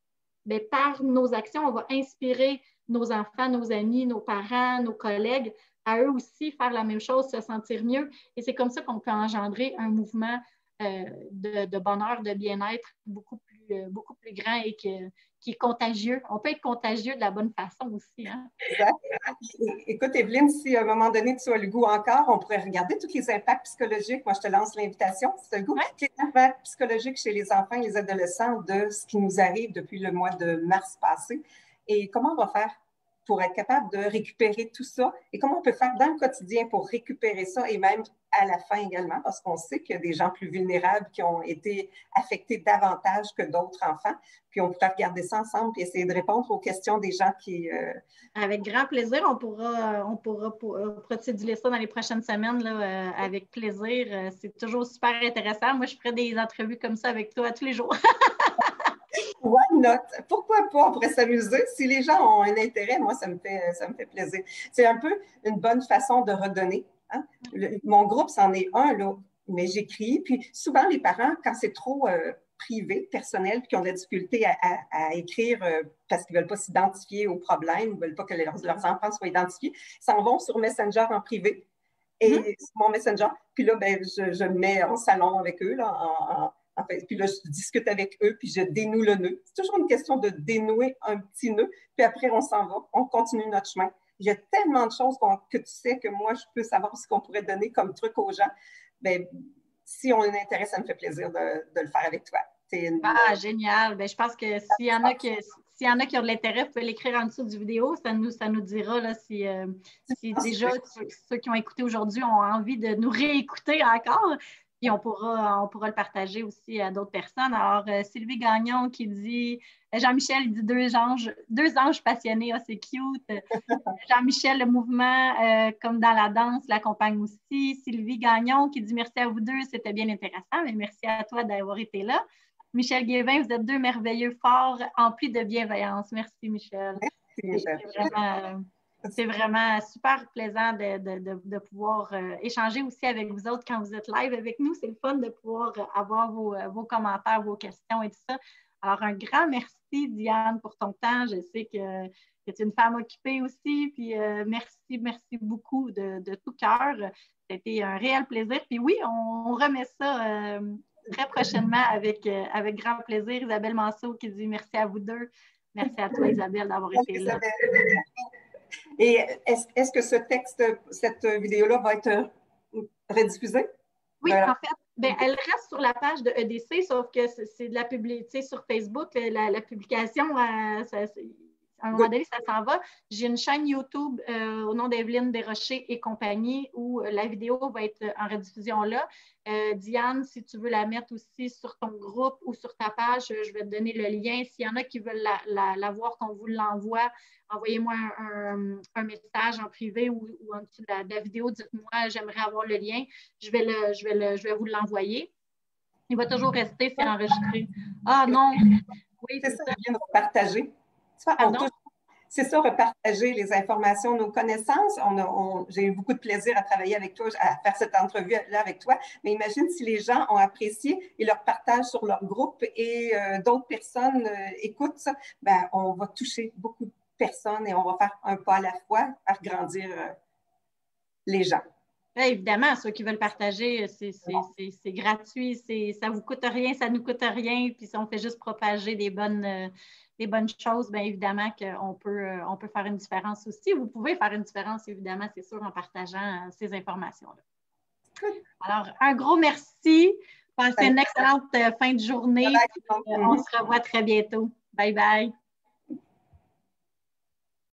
bien, par nos actions, on va inspirer nos enfants, nos amis, nos parents, nos collègues à eux aussi faire la même chose, se sentir mieux. Et c'est comme ça qu'on peut engendrer un mouvement euh, de, bonheur, de bien-être beaucoup plus, beaucoup plus grand et qui est contagieux. On peut être contagieux de la bonne façon aussi. Hein? Exact. Écoute, Evelyne, si à un moment donné tu as le goût encore, on pourrait regarder tous les impacts psychologiques. Moi, je te lance l'invitation. Si tu as le goût, tous les impacts psychologiques chez les enfants et les adolescents de ce qui nous arrive depuis le mois de mars passé. Et comment on va faire? Pour être capable de récupérer tout ça et comment on peut faire dans le quotidien pour récupérer ça et même à la fin également, parce qu'on sait qu'il y a des gens plus vulnérables qui ont été affectés davantage que d'autres enfants. Puis on pourra regarder ça ensemble et essayer de répondre aux questions des gens qui. Euh, avec grand plaisir, on pourra, on pourra procéder ça dans les prochaines semaines euh, avec plaisir. Euh, c'est toujours super intéressant. Moi, je ferai des entrevues comme ça avec toi tous les jours. Why not? Pourquoi pas? On pourrait s'amuser. Si les gens ont un intérêt, moi, ça me fait, ça me fait plaisir. C'est un peu une bonne façon de redonner. Hein? mon groupe, c'en est un, là, mais j'écris. Puis souvent, les parents, quand c'est trop euh, privé, personnel, puis qu'ils ont de la difficulté à, écrire euh, parce qu'ils ne veulent pas s'identifier au problème, ils ne veulent pas que leurs, enfants soient identifiés, s'en vont sur Messenger en privé. Et mm-hmm. mon Messenger, puis là, ben, je, je, me mets en salon avec eux, là, en puis là, je discute avec eux, puis je dénoue le nœud. C'est toujours une question de dénouer un petit nœud, puis après, on s'en va, on continue notre chemin. Il y a tellement de choses que tu sais que moi, je peux savoir ce qu'on pourrait donner comme truc aux gens. Bien, si on a un intérêt, ça me fait plaisir de, le faire avec toi. Ah, génial. Bien, je pense que s'il y en a qui, s'il y en a qui ont de l'intérêt, vous pouvez l'écrire en dessous du vidéo. Ça nous, ça nous dira là, si, euh, si déjà ceux qui ont écouté aujourd'hui ont envie de nous réécouter encore. Puis on pourra, on pourra le partager aussi à d'autres personnes. Alors, euh, Sylvie Gagnon qui dit euh, Jean-Michel, dit deux anges, deux anges passionnés, ah, c'est cute. Jean-Michel, le mouvement, euh, comme dans la danse, l'accompagne aussi. Sylvie Gagnon qui dit merci à vous deux, c'était bien intéressant, mais merci à toi d'avoir été là. Michel Guévin, vous êtes deux merveilleux forts, emplis de bienveillance. Merci, Michel. Merci, Michel. C'est vraiment super plaisant de, pouvoir euh, échanger aussi avec vous autres quand vous êtes live avec nous. C'est le fun de pouvoir avoir euh, vos, commentaires, vos questions et tout ça. Alors, un grand merci, Diane, pour ton temps. Je sais que, tu es une femme occupée aussi. Puis, euh, merci, merci beaucoup de, tout cœur. C'était un réel plaisir. Puis oui, on, remet ça très prochainement avec, avec grand plaisir. Isabelle Manceau qui dit merci à vous deux. Merci à toi, Isabelle, d'avoir été là. Et est-ce que ce texte, cette vidéo-là va être euh, rediffusée? Oui, en fait, ben, elle reste sur la page de EDC, sauf que c'est de la publicité sur Facebook. La, publication, euh, à un moment donné, ça s'en va. J'ai une chaîne YouTube euh, au nom d'Evelyne Desrochers et compagnie où euh, la vidéo va être en rediffusion là. Euh, Diane, si tu veux la mettre aussi sur ton groupe ou sur ta page, je vais te donner le lien. S'il y en a qui veulent la, voir, qu'on vous l'envoie, envoyez-moi un, message en privé ou, en dessous de la, vidéo. Dites-moi, j'aimerais avoir le lien. Je vais, le, je vais, je vais vous l'envoyer. Il va toujours rester, c'est enregistré. Ah non! Oui, c'est ça, je viens de partager. C'est ça, repartager les informations, nos connaissances. J'ai eu beaucoup de plaisir à travailler avec toi, à faire cette entrevue-là avec toi. Mais imagine si les gens ont apprécié et leur partagent sur leur groupe et euh, d'autres personnes euh, écoutent ça, ben, on va toucher beaucoup de personnes et on va faire un pas à la fois, faire grandir euh, les gens. Évidemment, ceux qui veulent partager, c'est gratuit, ça ne vous coûte rien, ça ne nous coûte rien, puis on fait juste propager des bonnes, des bonnes choses, bien évidemment qu'on peut, euh, on peut faire une différence aussi. Vous pouvez faire une différence, évidemment, c'est sûr, en partageant euh, ces informations-là. Alors, un gros merci. Passez une excellente euh, fin de journée. On se revoit très bientôt. Bye bye.